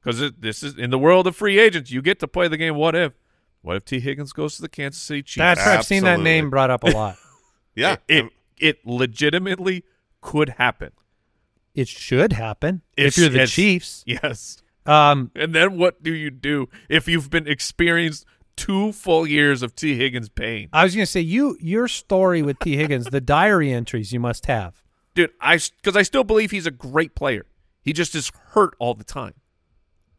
Because this is in the world of free agents, you get to play the game. What if? What if Tee Higgins goes to the Kansas City Chiefs? That's I've seen that name brought up a lot. Yeah, it, it it legitimately could happen. it should happen It's- if you're the it's- Chiefs. Yes. Um, And then what do you do if you've been experienced two full years of Tee Higgins pain? I was going to say you your story with T. Higgins, the diary entries you must have. Dude, I because I still believe he's a great player. He just is hurt all the time.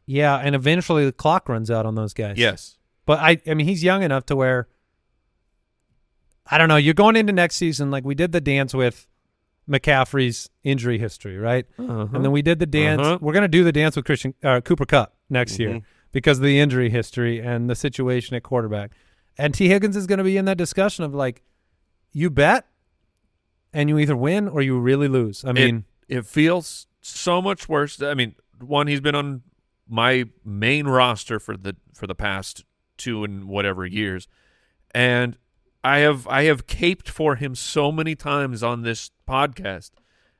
Yeah, and eventually the clock runs out on those guys. Yes. But I I mean he's young enough to where I don't know, you're going into next season like we did the dance with McCaffrey's injury history, right? And then we did the dance. Uh-huh. We're going to do the dance with Christian uh, Cooper Kupp next year Mhm. because of the injury history and the situation at quarterback. And Tee Higgins is going to be in that discussion of like you bet and you either win or you really lose. I mean, it, it feels so much worse. I mean, one, he's been on my main roster for the for the past two and whatever years, and I have I have caped for him so many times on this podcast,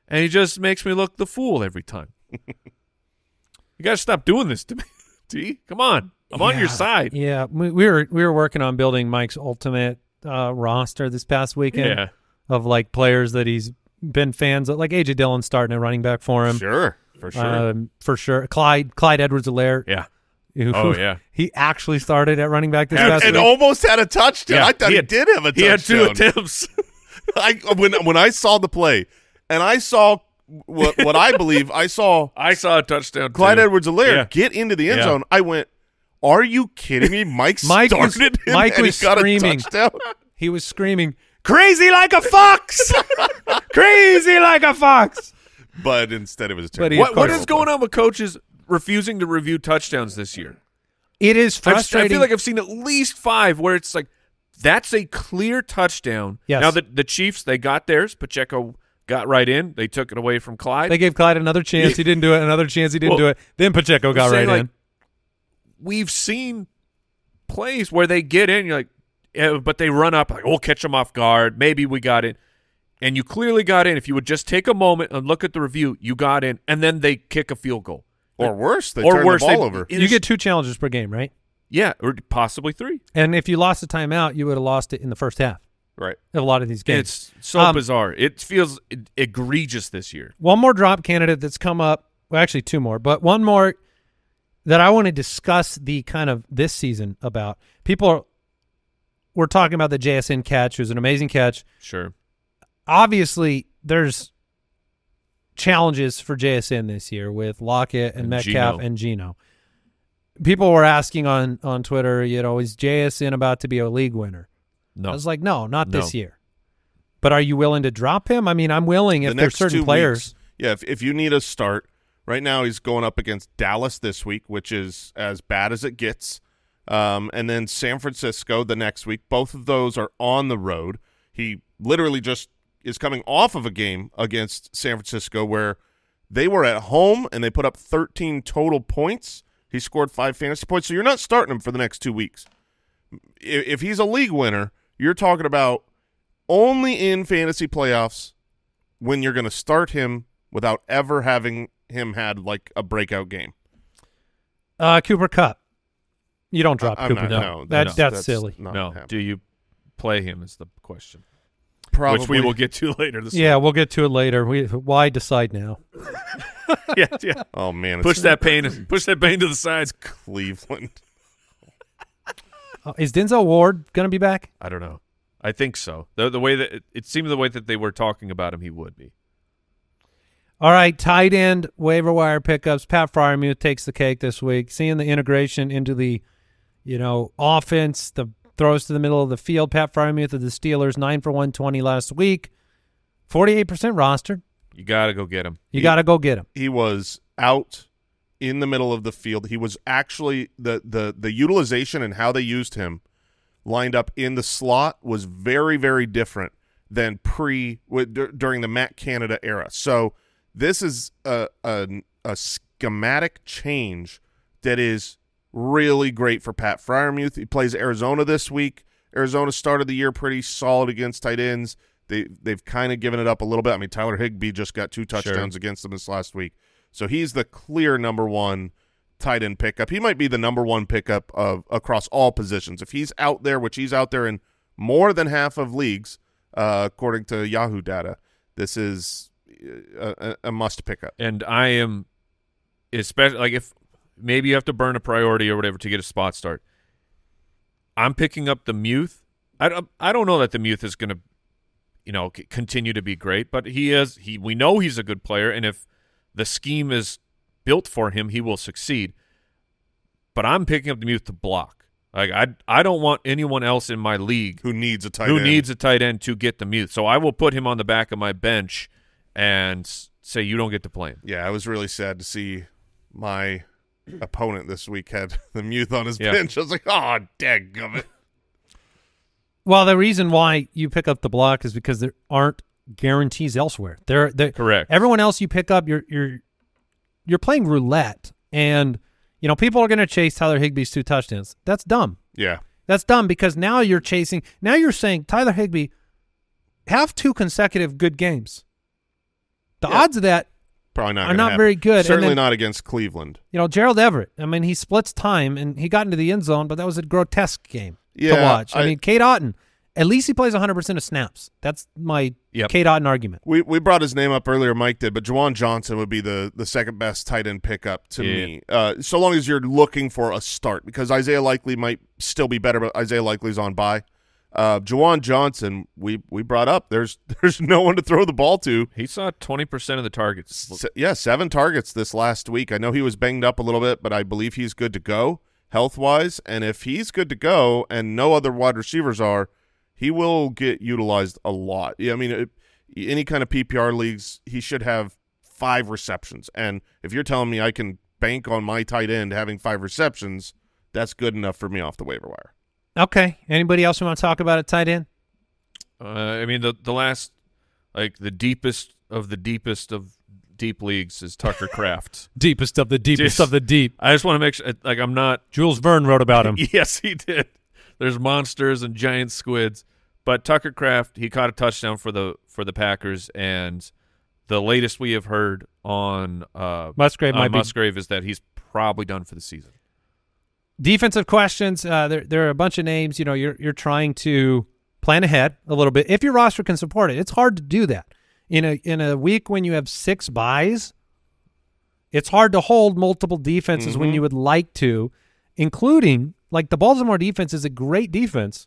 and he just makes me look the fool every time. you got to stop doing this to me, T. Come on, I'm on your side. Yeah, we, we were we were working on building Mike's ultimate uh, roster this past weekend Yeah, of like players that he's been fans of, like AJ Dillon starting a running back for him, sure, for sure. um, for sure. Clyde Clyde Edwards-Helaire, yeah. who, Oh yeah. he actually started at running back this and, past and week. almost had a touchdown. Yeah, I thought he he, did have a He had two touchdown. attempts. I, when when I saw the play, and I saw what what I believe I saw I saw a touchdown. Clyde too. Edwards-Helaire Yeah. get into the end Yeah. zone. I went, "Are you kidding me?" Mike, Mike was- started him Mike was he got screaming. he was screaming, "Crazy like a fox, crazy like a fox." But instead, it was terrible. What what is going on with coaches refusing to review touchdowns this year? It is frustrating. I feel like I've seen at least five where it's like that's a clear touchdown. Yes. Now the the Chiefs they got theirs. Pacheco got right in. They took it away from Clyde. they gave Clyde another chance. He didn't do it. Another chance. He didn't Well, do it. Then Pacheco got right like, in. We've seen plays where they get in. You're like, yeah, but they run up like, we'll catch them off guard. Maybe we got in. And you clearly got in. If you would just take a moment and look at the review, you got in, and then they kick a field goal. Or worse, they or turned worse, the ball they- over. You get two challenges per game, right? yeah, or possibly three. And if you lost a timeout, you would have lost it in the first half Right. of a lot of these games. It's so Um, bizarre. It feels egregious this year. One more drop candidate that's come up. Well, actually, two more, but one more that I want to discuss the kind of this season about. People are we're talking about the JSN catch, it was an amazing catch. Sure. Obviously, there's challenges for JSN this year with Lockett and, And Metcalf Geno. and Geno. People were asking on on Twitter, you know, is JSN about to be a league winner? No. I was like, no, not this year. But are you willing to drop him? I mean, I'm willing if the there's certain players. weeks, yeah, if, if you need a start, right now he's going up against Dallas this week, which is as bad as it gets. Um, and then San Francisco the next week. Both of those are on the road. He literally just is coming off of a game against San Francisco where they were at home and they put up 13 total points. He scored five fantasy points. So you're not starting him for the next two weeks. If, if he's a league winner, you're talking about only in fantasy playoffs when you're going to start him without ever having him had like a breakout game. Uh, Cooper Kupp. You don't drop I- I'm Cooper not- Kupp. no, That- that's- that's, silly. no. happening. Do you play him is the question. Probably Which we will get to later this Yeah, we'll get to it later. We why decide now? yeah, yeah. Oh man, it's Push that pain push that pain to the sides. Cleveland. Uh, is Denzel Ward going to be back? I don't know. I think so. The the way that it, it seemed the way that they were talking about him, he would be. All right, tight end waiver wire pickups. Pat Freiermuth takes the cake this week. Seeing the integration into the, you know, offense, the throws to the middle of the field. Pat Freiermuth of the Steelers, nine for one twenty last week, forty eight percent rostered. You got to go get him. You got to go get him. He was out in the middle of the field. He was actually the the the utilization and how they used him lined up in the slot was very very different than pre during the Matt Canada era. So this is a, a a schematic change that is really great for Pat Freiermuth. He plays Arizona this week. Arizona started the year pretty solid against tight ends. They they've kind of given it up a little bit. I mean, Tyler Higbee just got two touchdowns against them this last week, so he's the clear number one tight end pickup. He might be the number one pickup of across all positions. If he's out there, which he's out there in more than half of leagues, uh, according to Yahoo data, this is uh, a, a, a must pickup. And I am especially like if maybe you have to burn a priority or whatever to get a spot start. I'm picking up the Muth. I don't I don't know that the Muth is going to you know c- continue to be great, but he is he we know he's a good player and if the scheme is built for him, he will succeed. But I'm picking up the Muth to block. Like I I don't want anyone else in my league Who needs a tight who end? needs a tight end to get the Muth. So I will put him on the back of my bench and say you don't get to play him. Yeah, I was really sad to see my opponent this week had the Muth on his Yeah. bench. I was like, oh, dadgummit. Well, the reason why you pick up the block is because there aren't guarantees elsewhere. There, there Correct. Everyone else you pick up, you're you're you're playing roulette, and you know people are going to chase Tyler Higbee's two touchdowns. That's dumb. Yeah. That's dumb because now you're chasing. Now you're saying Tyler Higbee have two consecutive good games. The Yeah. odds of that, Probably not Are not happen. very good, and Certainly then- not against Cleveland. you know, Gerald Everett. I mean, he splits time and he got into the end zone, but that was a grotesque game to watch. I, I- mean, Cade Otton. At least he plays 100 percent of snaps. That's my Yep. Cade Otton argument. We we brought his name up earlier, Mike did, but Juwan Johnson would be the the second best tight end pickup to Yeah. me. Uh, so long as you're looking for a start, because Isaiah Likely might still be better, but Isaiah Likely's on by. Uh, Juwan Johnson, we we brought up. There's there's no one to throw the ball to. He saw 20% of the targets. Yeah, seven targets this last week. I know he was banged up a little bit, but I believe he's good to go health wise. And if he's good to go, and no other wide receivers are, he will get utilized a lot. Yeah, I mean, it, any kind of PPR leagues, he should have five receptions. And if you're telling me I can bank on my tight end having five receptions, that's good enough for me off the waiver wire. Okay. Anybody else want to talk about a tight end? Uh, I mean, the the last, like the deepest of the deepest of deep leagues is Tucker Craft. Deepest of the deepest Just- of the deep. I just want to make sure, like, I'm not. Jules Verne wrote about him. yes, he did. There's monsters and giant squids, but Tucker Kraft he caught a touchdown for the for the Packers, and the latest we have heard on uh, Musgrave on might be Musgrave is that he's probably done for the season. Defensive questions. Uh, there, there are a bunch of names. You know, you're you're trying to plan ahead a little bit if your roster can support it. It's hard to do that in a in a week when you have six buys. It's hard to hold multiple defenses when Mhm. you would like to, including like the Baltimore defense is a great defense,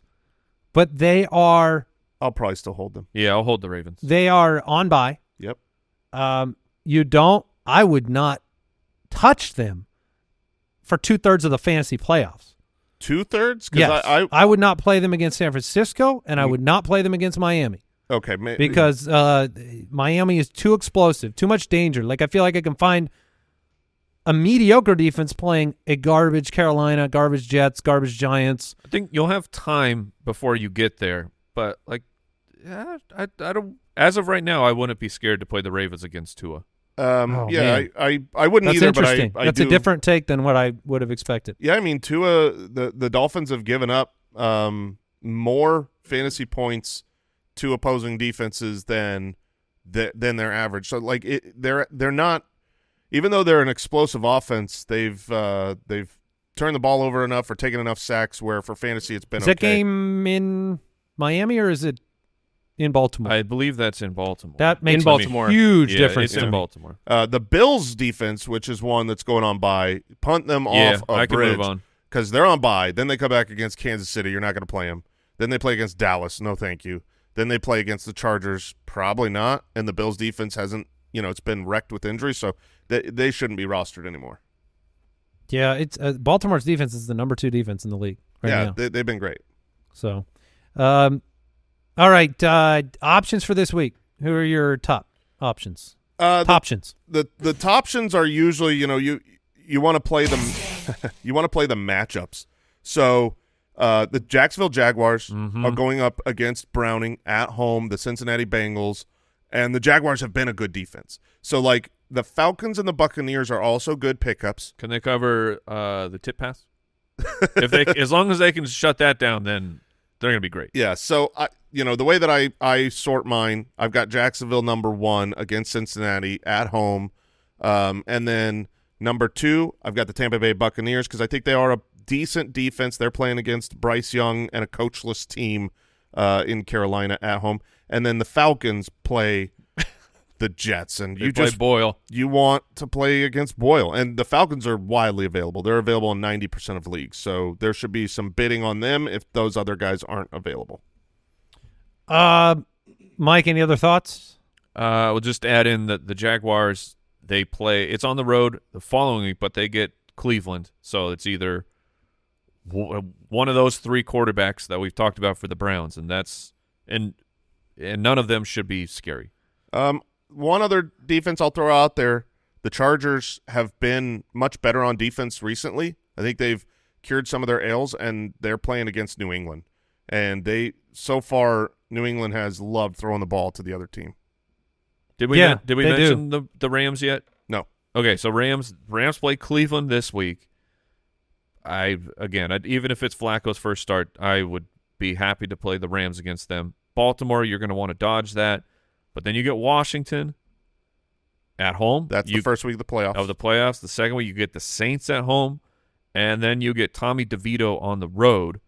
but they are I'll probably still hold them. Yeah, I'll hold the Ravens. they are on by. Yep. Um, you don't. I would not touch them for two thirds of the fantasy playoffs. Two thirds? Because Yes, I, I would not play them against San Francisco, and I Mm. would not play them against Miami okay because uh, Miami is too explosive, too much danger. Like I feel like I can find a mediocre defense playing a garbage Carolina, garbage Jets, garbage Giants. I think you'll have time before you get there, but like, yeah, I, I don't. As of right now, I wouldn't be scared to play the Ravens against Tua. Um, Oh, yeah, man. I, I I wouldn't That's either, but I, interesting. I That's do, a different take than what I would have expected. Yeah, I mean Tua, the the Dolphins have given up um, more fantasy points to opposing defenses than th- than their average. So like it, they're they're not even though they're an explosive offense, they've uh, they've turned the ball over enough or taken enough sacks where for fantasy it's been Is that game in Miami or is it in Baltimore? I believe that's in Baltimore. that makes in Baltimore. a huge yeah, difference. It's in me. Baltimore. Uh, the Bills defense, which is one that's going on by, punt them yeah, off a I can bridge move on. because they're on by. Then they come back against Kansas City. You're not going to play them. Then they play against Dallas. No, thank you. Then they play against the Chargers. Probably not. And the Bills defense hasn't. You know, it's been wrecked with injuries, so they they shouldn't be rostered anymore. Yeah, it's uh, Baltimore's defense is the number two defense in the league right yeah, now. they, they've been great. So, um, all right, uh, options for this week. Who are your top options? Uh, the, Options. the the options are usually you know you you want to play them you want to play the matchups. So uh, the Jacksonville Jaguars Mhm. are going up against Browning at home, the Cincinnati Bengals, and the Jaguars have been a good defense. So like the Falcons and the Buccaneers are also good pickups. Can they cover uh, the tip pass? if they, as long as they can shut that down, then they're going to be great. Yeah, so I you know the way that I I sort mine, I've got Jacksonville number one against Cincinnati at home, um, and then number two I've got the Tampa Bay Buccaneers because I think they are a decent defense. They're playing against Bryce Young and a coachless team uh, in Carolina at home, and then the Falcons play the Jets, and They you play just Boyle. you want to play against Boyle, and the Falcons are widely available. They're available in ninety percent of leagues, so there should be some bidding on them if those other guys aren't available. Uh, Mike, any other thoughts? Uh, we'll just add in that the Jaguars they play. It's on the road the following week, but they get Cleveland, so it's either w- one of those three quarterbacks that we've talked about for the Browns, and that's and and none of them should be scary. Um, one other defense I'll throw out there: the Chargers have been much better on defense recently. I think they've cured some of their ails, and they're playing against New England. And they so far, New England has loved throwing the ball to the other team. Did we Yeah, men- did we they do. mention the the Rams yet? No, Okay, so Rams Rams play Cleveland this week. I again, I'd, even if it's Flacco's first start, I would be happy to play the Rams against them. Baltimore, you're going to want to dodge that, but then you get Washington at home. that's you, the first week of the playoffs. of the playoffs. The second week, you get the Saints at home, and then you get Tommy DeVito on the road.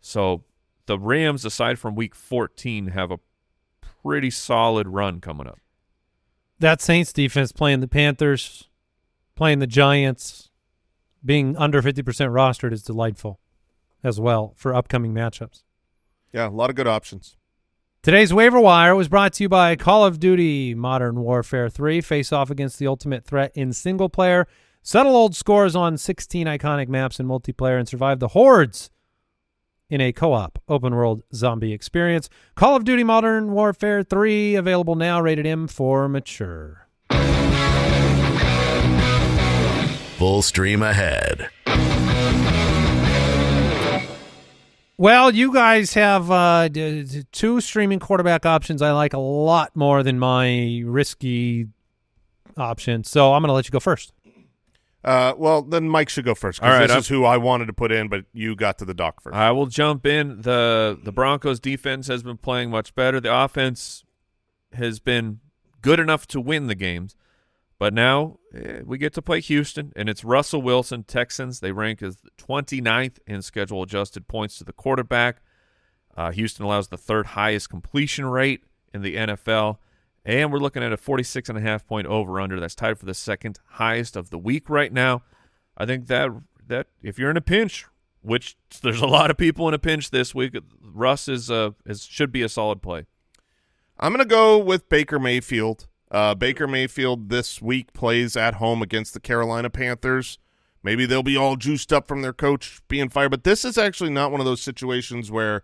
So the Rams, aside from Week 14, have a pretty solid run coming up. That Saints defense playing the Panthers, playing the Giants, being under 50% rostered is delightful as well for upcoming matchups. yeah, a lot of good options. Today's waiver wire was brought to you by Call of Duty Modern Warfare 3. Face off against the ultimate threat in single player. Settle old scores on 16 iconic maps in multiplayer and survive the hordes in a co-op open world zombie experience. Call of Duty Modern Warfare 3 available now rated M for mature. Full stream ahead. Well, you guys have uh, two streaming quarterback options I like a lot more than my risky option. So I'm going to let you go first. Uh, well, then Mike should go first. All right, this I'm- is who I wanted to put in, but you got to the dock first. I will jump in. the The Broncos defense has been playing much better. The offense has been good enough to win the games, but now eh, we get to play Houston, and it's Russell Wilson Texans. They rank as 29th in schedule adjusted points to the quarterback. Uh, Houston allows the third highest completion rate in the NFL, and we're looking at a 46 and a half point over under. That's tied for the second highest of the week right now. I think that that if you're in a pinch, which there's a lot of people in a pinch this week, Russ is uh is should be a solid play. I'm going to go with Baker Mayfield. Uh, Baker Mayfield this week plays at home against the Carolina Panthers. Maybe they'll be all juiced up from their coach being fired, but this is actually not one of those situations where,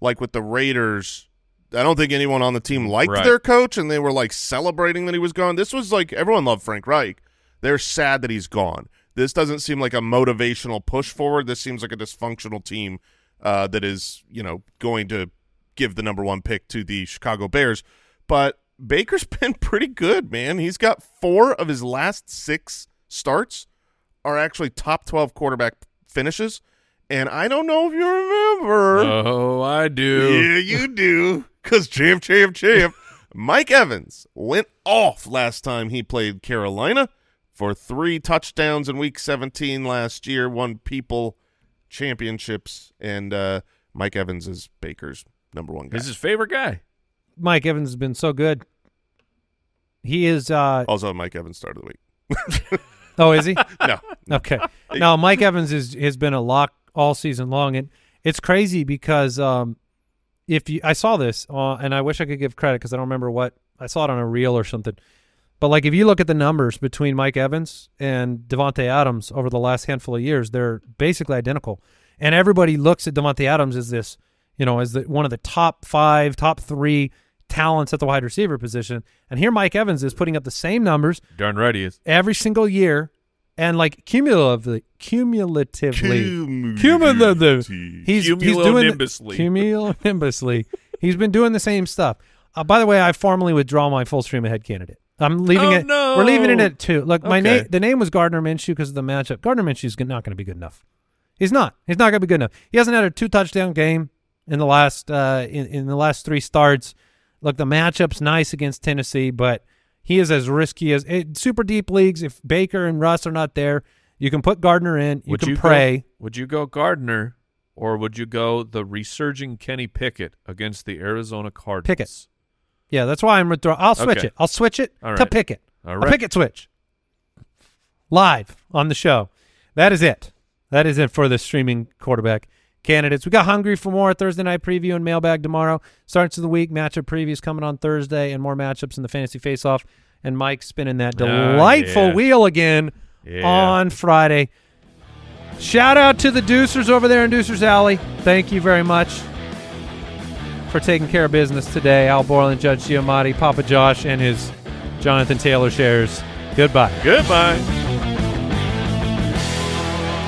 like with the Raiders, I don't think anyone on the team liked Right. their coach and they were like celebrating that he was gone. This was like everyone loved Frank Reich. They're sad that he's gone. This doesn't seem like a motivational push forward. This seems like a dysfunctional team uh, that is, you know, going to give the number one pick to the Chicago Bears. But Baker's been pretty good, man. He's got four of his last six starts are actually top 12 quarterback finishes. And I don't know if you remember. Oh, I do. Yeah, you do. Because champ, champ, champ. Mike Evans went off last time he played Carolina for three touchdowns in week 17 last year, won people championships, and uh, Mike Evans is Baker's number one guy. He's his favorite guy. Mike Evans has been so good. He is. uh also, Mike Evans started the week. Oh, is he? No. Okay. No, Mike Evans is has been a lock all season long, and it's crazy because um, if you, I saw this, uh, and I wish I could give credit because I don't remember what I saw it on a reel or something. But like, if you look at the numbers between Mike Evans and Davante Adams over the last handful of years, they're basically identical, and everybody looks at Davante Adams as this, you know, as the, one of the top five, top three talents at the wide receiver position, and here Mike Evans is putting up the same numbers Darn right he is. every single year and like cumulatively cumulatively cumulatively, cumulative he's he's doing Cumulonimbusly. he's been doing the same stuff. Uh, by the way i formally withdraw my full stream ahead candidate. I'm leaving Oh, it no. we're leaving it at two. Look my Okay. name the name was gardner minshew because of the matchup. Gardner minshew's not going to be good enough. He's not. He's not going to be good enough. He hasn't had a two touchdown game in the last uh in, in the last three starts. Look the matchup's nice against tennessee but he is as risky as it, super deep leagues. If Baker and Russ are not there, you can put Gardner in. You would can you pray. Go, would you go Gardner or would you go the resurging Kenny Pickett against the Arizona Cardinals? Pickett. Yeah, that's why I'm withdrawing. I'll switch Okay. it. I'll switch it to right. Pickett. All I'll. Pickett switch. Live on the show. That is it. That is it for the streaming quarterback candidates. We got hungry for more Thursday night preview and mailbag tomorrow. Starts of the week matchup previews coming on Thursday and more matchups in the fantasy face off. And Mike spinning that Ah, delightful yeah. wheel again Yeah. on Friday. Shout out to the Deucers over there in Deucers Alley. Thank you very much for taking care of business today. Al Borland, Judge Giamatti, Papa Josh, and his Jonathan Taylor shares. Goodbye. Goodbye.